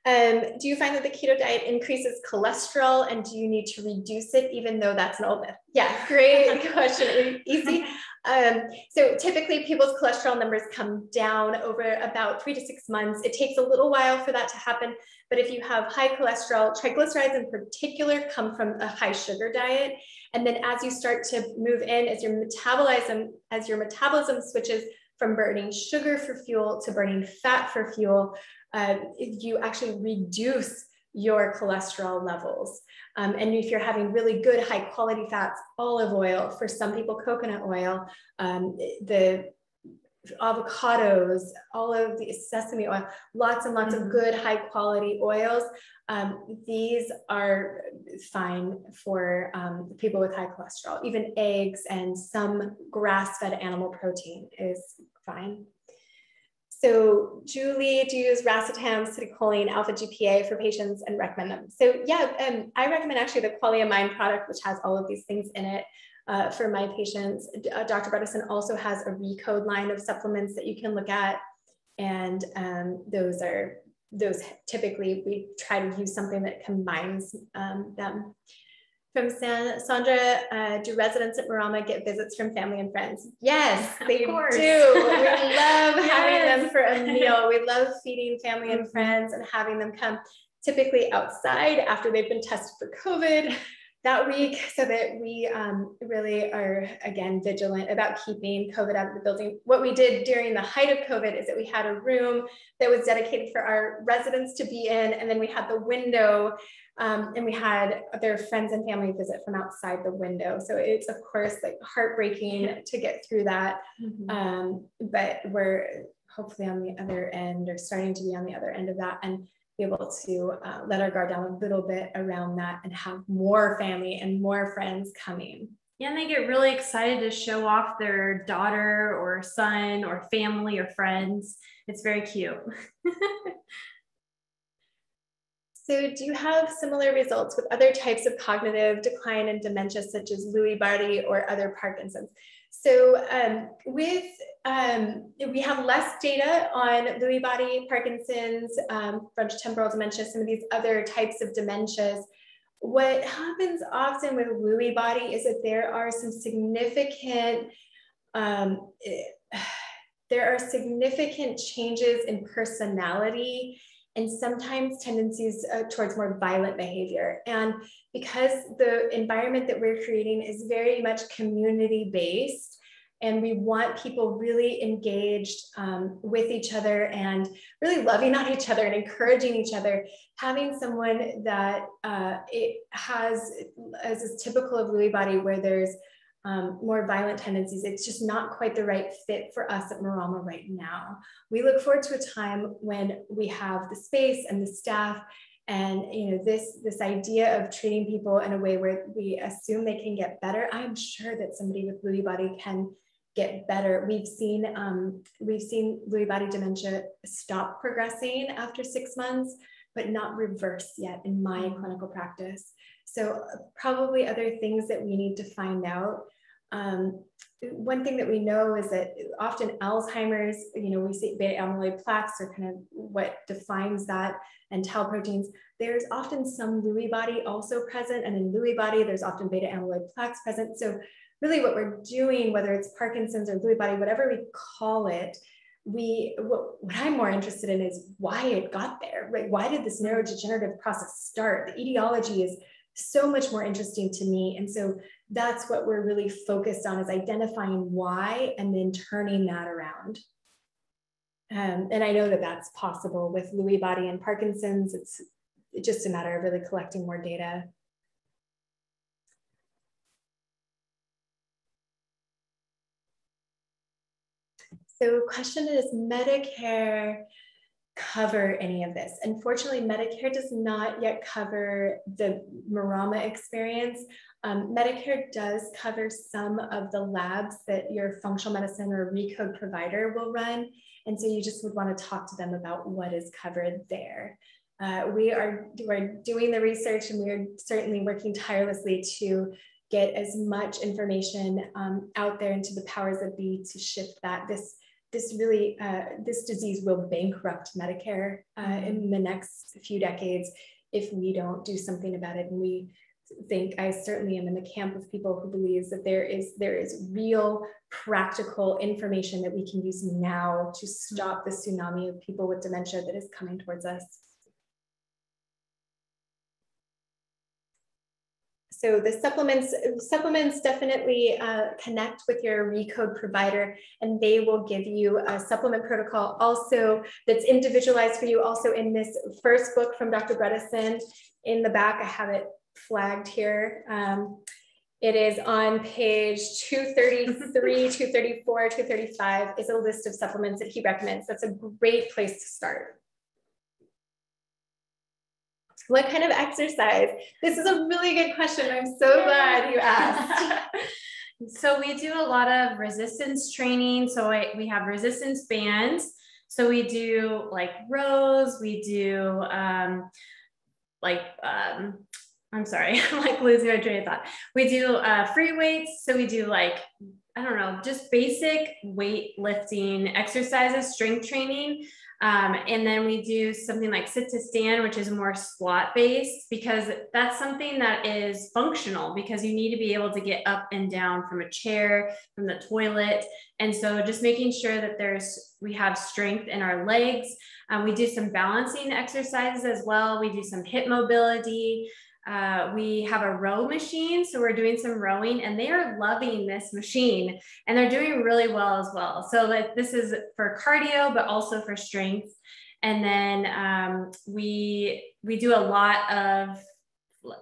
Um, do you find that the keto diet increases cholesterol and do you need to reduce it even though that's an old myth? Yeah, great question, easy. Um, so typically people's cholesterol numbers come down over about three to six months. It takes a little while for that to happen, but if you have high cholesterol, triglycerides in particular come from a high sugar diet. And then as you start to move in, as your metabolism, as your metabolism switches from burning sugar for fuel to burning fat for fuel, uh, you actually reduce your cholesterol levels. Um, and if you're having really good high quality fats, olive oil, for some people, coconut oil, um, the avocados, all of the sesame oil, lots and lots mm-hmm. of good high quality oils. Um, these are fine for um, people with high cholesterol. Even eggs and some grass fed animal protein is fine. So Julie, do you use racetam, citicoline, alpha GPA for patients and recommend them? So yeah, um, I recommend actually the Qualia Mind product, which has all of these things in it uh, for my patients. Uh, Dr. Bredesen also has a recode line of supplements that you can look at. And um, those are, those typically we try to use something that combines um, them. From San, Sandra, uh, do residents at Marama get visits from family and friends? Yes, they do. We love yes. having them for a meal. We love feeding family and mm-hmm. friends and having them come typically outside after they've been tested for COVID that week so that we um, really are again vigilant about keeping COVID out of the building. What we did during the height of COVID is that we had a room that was dedicated for our residents to be in, and then we had the window um, and we had their friends and family visit from outside the window. So it's of course like heartbreaking to get through that, mm-hmm. um, but we're hopefully on the other end or starting to be on the other end of that. And be able to uh, let our guard down a little bit around that and have more family and more friends coming. Yeah, and they get really excited to show off their daughter or son or family or friends. It's very cute. so, do you have similar results with other types of cognitive decline and dementia, such as Lewy body or other Parkinson's? So um, with, um, we have less data on Lewy body, Parkinson's, um, frontotemporal dementia, some of these other types of dementias. What happens often with Lewy body is that there are some significant, um, there are significant changes in personality and sometimes tendencies uh, towards more violent behavior. And because the environment that we're creating is very much community based, and we want people really engaged um, with each other and really loving on each other and encouraging each other. Having someone that uh, it has, as is typical of Lewy body, where there's um, more violent tendencies, it's just not quite the right fit for us at Marama right now. We look forward to a time when we have the space and the staff and you know this this idea of treating people in a way where we assume they can get better i'm sure that somebody with lewy body can get better we've seen um, we've seen lewy body dementia stop progressing after six months but not reverse yet in my mm-hmm. clinical practice so probably other things that we need to find out um, one thing that we know is that often Alzheimer's, you know, we see beta amyloid plaques are kind of what defines that and tau proteins. There's often some Lewy body also present, and in Lewy body, there's often beta amyloid plaques present. So really what we're doing, whether it's Parkinson's or Lewy body, whatever we call it, we what, what I'm more interested in is why it got there, right? Why did this neurodegenerative process start? The etiology is so much more interesting to me. And so that's what we're really focused on is identifying why and then turning that around. Um, and I know that that's possible with Lewy body and Parkinson's. It's just a matter of really collecting more data. So question is Medicare cover any of this. Unfortunately, Medicare does not yet cover the Marama experience. Um, Medicare does cover some of the labs that your functional medicine or recode provider will run. And so you just would want to talk to them about what is covered there. Uh, we are we're doing the research and we are certainly working tirelessly to get as much information um, out there into the powers that be to shift that. This this really, uh, this disease will bankrupt Medicare uh, in the next few decades if we don't do something about it. And we think I certainly am in the camp of people who believes that there is there is real practical information that we can use now to stop the tsunami of people with dementia that is coming towards us. So the supplements, supplements definitely uh, connect with your recode provider and they will give you a supplement protocol also that's individualized for you. Also in this first book from Dr. Bredesen, in the back, I have it flagged here. Um, it is on page 233, 234, 235 is a list of supplements that he recommends. That's a great place to start. What kind of exercise? This is a really good question. I'm so glad you asked. so we do a lot of resistance training. So I, we have resistance bands. So we do like rows, we do um, like, um, I'm sorry, I'm like losing my train of thought. We do uh, free weights. So we do like, I don't know, just basic weight lifting exercises, strength training. Um, and then we do something like sit to stand, which is more squat based because that's something that is functional because you need to be able to get up and down from a chair, from the toilet. And so just making sure that there's, we have strength in our legs. Um, we do some balancing exercises as well. We do some hip mobility. Uh, we have a row machine, so we're doing some rowing, and they are loving this machine, and they're doing really well as well. So like this is for cardio, but also for strength. And then um, we we do a lot of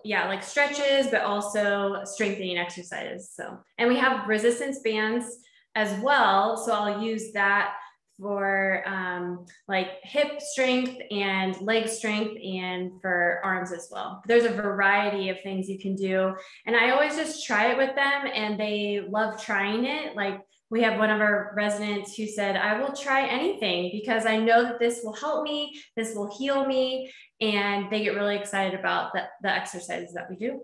yeah like stretches, but also strengthening exercises. So and we have resistance bands as well. So I'll use that for um, like hip strength and leg strength and for arms as well. There's a variety of things you can do. And I always just try it with them and they love trying it. Like we have one of our residents who said, I will try anything because I know that this will help me, this will heal me. And they get really excited about the, the exercises that we do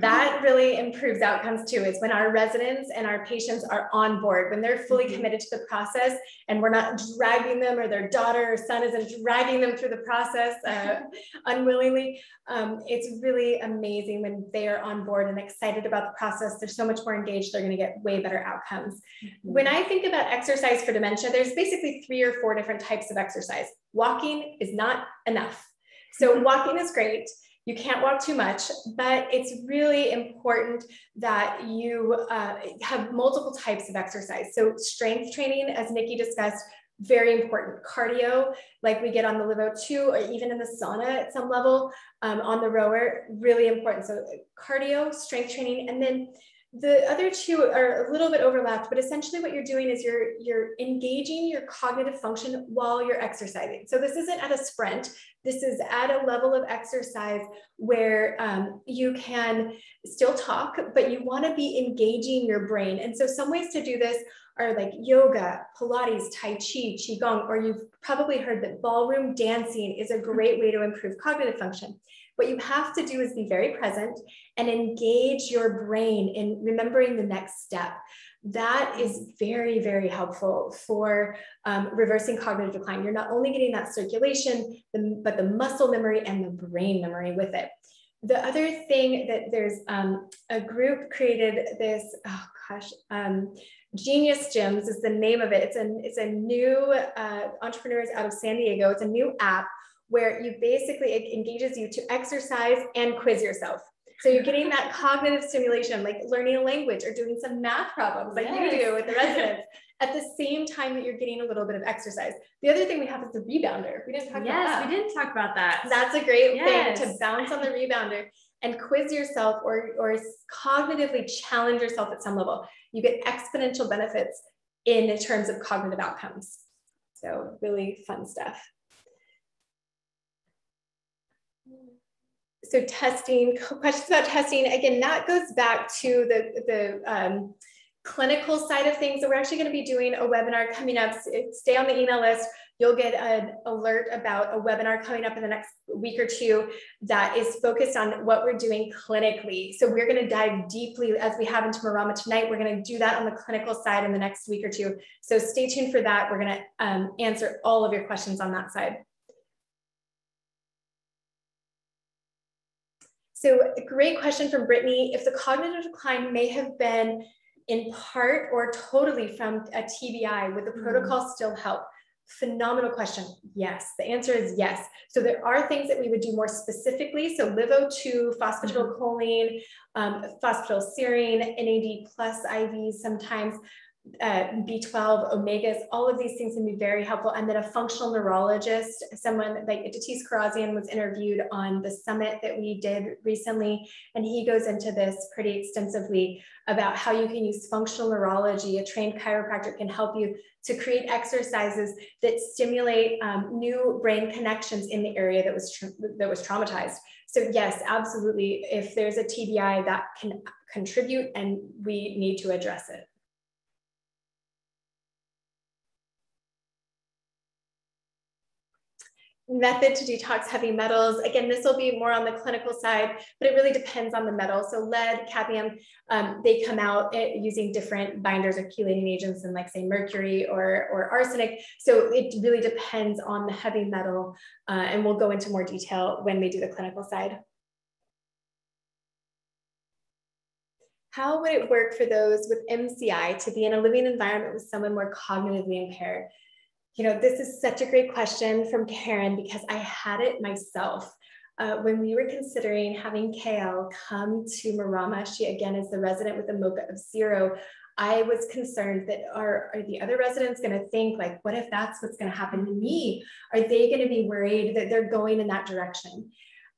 that really improves outcomes too is when our residents and our patients are on board when they're fully mm-hmm. committed to the process and we're not dragging them or their daughter or son isn't dragging them through the process uh, unwillingly um, it's really amazing when they are on board and excited about the process they're so much more engaged they're going to get way better outcomes mm-hmm. when i think about exercise for dementia there's basically three or four different types of exercise walking is not enough so mm-hmm. walking is great you can't walk too much, but it's really important that you uh, have multiple types of exercise. So strength training, as Nikki discussed, very important. Cardio, like we get on the Livo 2 or even in the sauna at some level um, on the rower, really important. So cardio, strength training, and then the other two are a little bit overlapped, but essentially what you're doing is you're you're engaging your cognitive function while you're exercising. So this isn't at a sprint. This is at a level of exercise where um, you can still talk, but you want to be engaging your brain. And so some ways to do this are like yoga, Pilates, Tai Chi, Qigong, or you've probably heard that ballroom dancing is a great way to improve cognitive function. What you have to do is be very present and engage your brain in remembering the next step. That is very, very helpful for um, reversing cognitive decline. You're not only getting that circulation, but the muscle memory and the brain memory with it. The other thing that there's um, a group created this, oh gosh, um, Genius Gyms is the name of it. It's a, it's a new uh, entrepreneurs out of San Diego. It's a new app where you basically, it engages you to exercise and quiz yourself. So you're getting that cognitive stimulation, like learning a language or doing some math problems like yes. you do with the residents at the same time that you're getting a little bit of exercise. The other thing we have is the rebounder. We didn't talk yes, about that. Yes, we didn't talk about that. That's a great yes. thing to bounce on the rebounder and quiz yourself or, or cognitively challenge yourself at some level. You get exponential benefits in terms of cognitive outcomes. So really fun stuff. So testing, questions about testing, again, that goes back to the, the um, clinical side of things. So we're actually gonna be doing a webinar coming up, stay on the email list, you'll get an alert about a webinar coming up in the next week or two that is focused on what we're doing clinically. So we're going to dive deeply as we have into Marama tonight. We're going to do that on the clinical side in the next week or two. So stay tuned for that. We're going to um, answer all of your questions on that side. So a great question from Brittany. If the cognitive decline may have been in part or totally from a TBI, would the mm-hmm. protocol still help? Phenomenal question. Yes, the answer is yes. So there are things that we would do more specifically. So LiveO2, phosphatidylcholine, um, phosphatidylserine, NAD plus IVs sometimes uh, B12, omegas, all of these things can be very helpful. And then a functional neurologist, someone like Datis Kharrazian was interviewed on the summit that we did recently. And he goes into this pretty extensively about how you can use functional neurology. A trained chiropractor can help you to create exercises that stimulate um, new brain connections in the area that was, that was traumatized. So yes, absolutely. If there's a TBI that can contribute and we need to address it. Method to detox heavy metals. Again, this will be more on the clinical side, but it really depends on the metal. So lead, cadmium, um, they come out eh, using different binders or chelating agents than like say mercury or, or arsenic. So it really depends on the heavy metal. Uh, and we'll go into more detail when we do the clinical side. How would it work for those with MCI to be in a living environment with someone more cognitively impaired? You know, this is such a great question from Karen because I had it myself. Uh, when we were considering having KL come to Marama, she again is the resident with a MoCA of zero. I was concerned that are, are the other residents going to think like, what if that's what's going to happen to me? Are they going to be worried that they're going in that direction?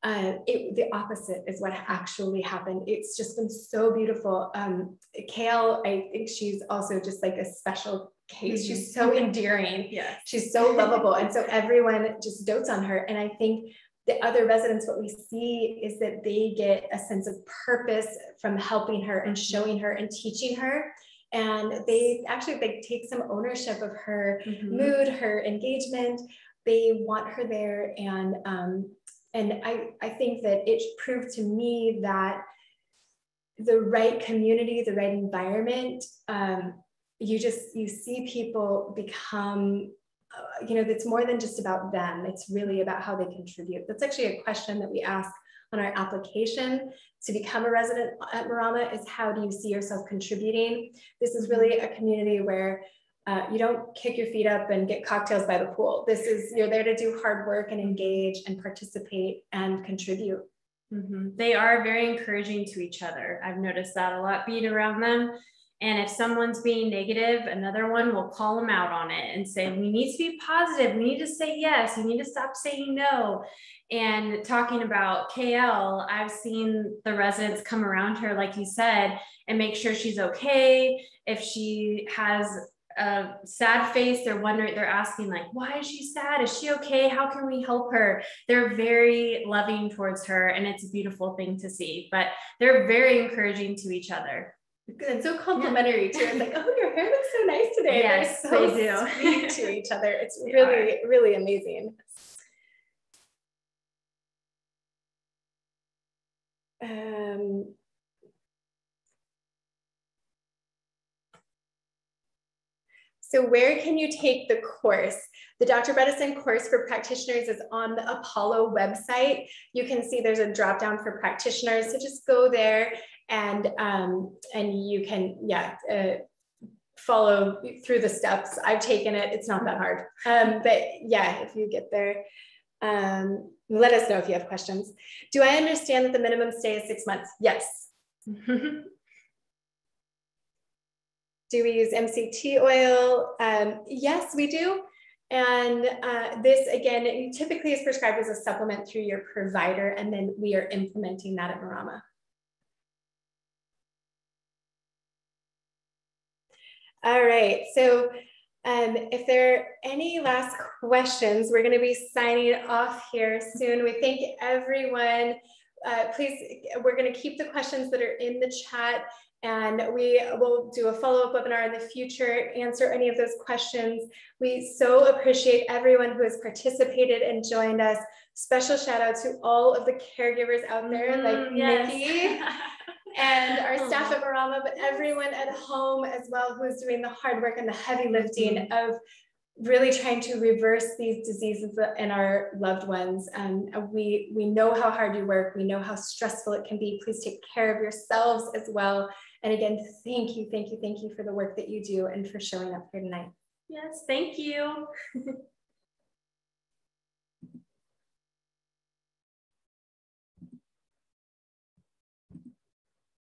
Uh, it, the opposite is what actually happened. It's just been so beautiful. Um, KL, I think she's also just like a special case. Mm-hmm. She's so endearing. Yeah. She's so lovable. and so everyone just dotes on her. And I think the other residents, what we see is that they get a sense of purpose from helping her and showing her and teaching her. And they actually they take some ownership of her mm-hmm. mood, her engagement. They want her there. And um, and I, I think that it proved to me that the right community, the right environment um, you just you see people become uh, you know it's more than just about them. It's really about how they contribute. That's actually a question that we ask on our application. To become a resident at Marama is how do you see yourself contributing? This is really a community where uh, you don't kick your feet up and get cocktails by the pool. This is you're there to do hard work and engage and participate and contribute. Mm-hmm. they are very encouraging to each other. I've noticed that a lot being around them and if someone's being negative, another one will call them out on it and say, we need to be positive. We need to say yes. We need to stop saying no. And talking about KL, I've seen the residents come around her, like you said, and make sure she's okay. If she has a sad face, they're wondering, they're asking, like, why is she sad? Is she okay? How can we help her? They're very loving towards her, and it's a beautiful thing to see. But they're very encouraging to each other and so complimentary yeah. too. It's like, oh, your hair looks so nice today. Yes, They're so they do. sweet to each other. It's they really, are. really amazing. Um, so where can you take the course? The Dr. Bredesen course for practitioners is on the Apollo website. You can see there's a drop down for practitioners. So just go there and um, and you can yeah uh, follow through the steps. I've taken it; it's not that hard. Um, but yeah, if you get there, um, let us know if you have questions. Do I understand that the minimum stay is six months? Yes. do we use MCT oil? Um, yes, we do. And uh, this, again, typically is prescribed as a supplement through your provider, and then we are implementing that at Marama. All right, so um, if there are any last questions, we're gonna be signing off here soon. We thank everyone uh, please, we're going to keep the questions that are in the chat and we will do a follow-up webinar in the future, answer any of those questions. We so appreciate everyone who has participated and joined us. Special shout out to all of the caregivers out there like mm, yes. Nikki and our staff at Marama, but everyone at home as well who is doing the hard work and the heavy lifting of really trying to reverse these diseases in our loved ones. And um, we, we know how hard you work. We know how stressful it can be. Please take care of yourselves as well. And again, thank you, thank you, thank you for the work that you do and for showing up here tonight. Yes, thank you.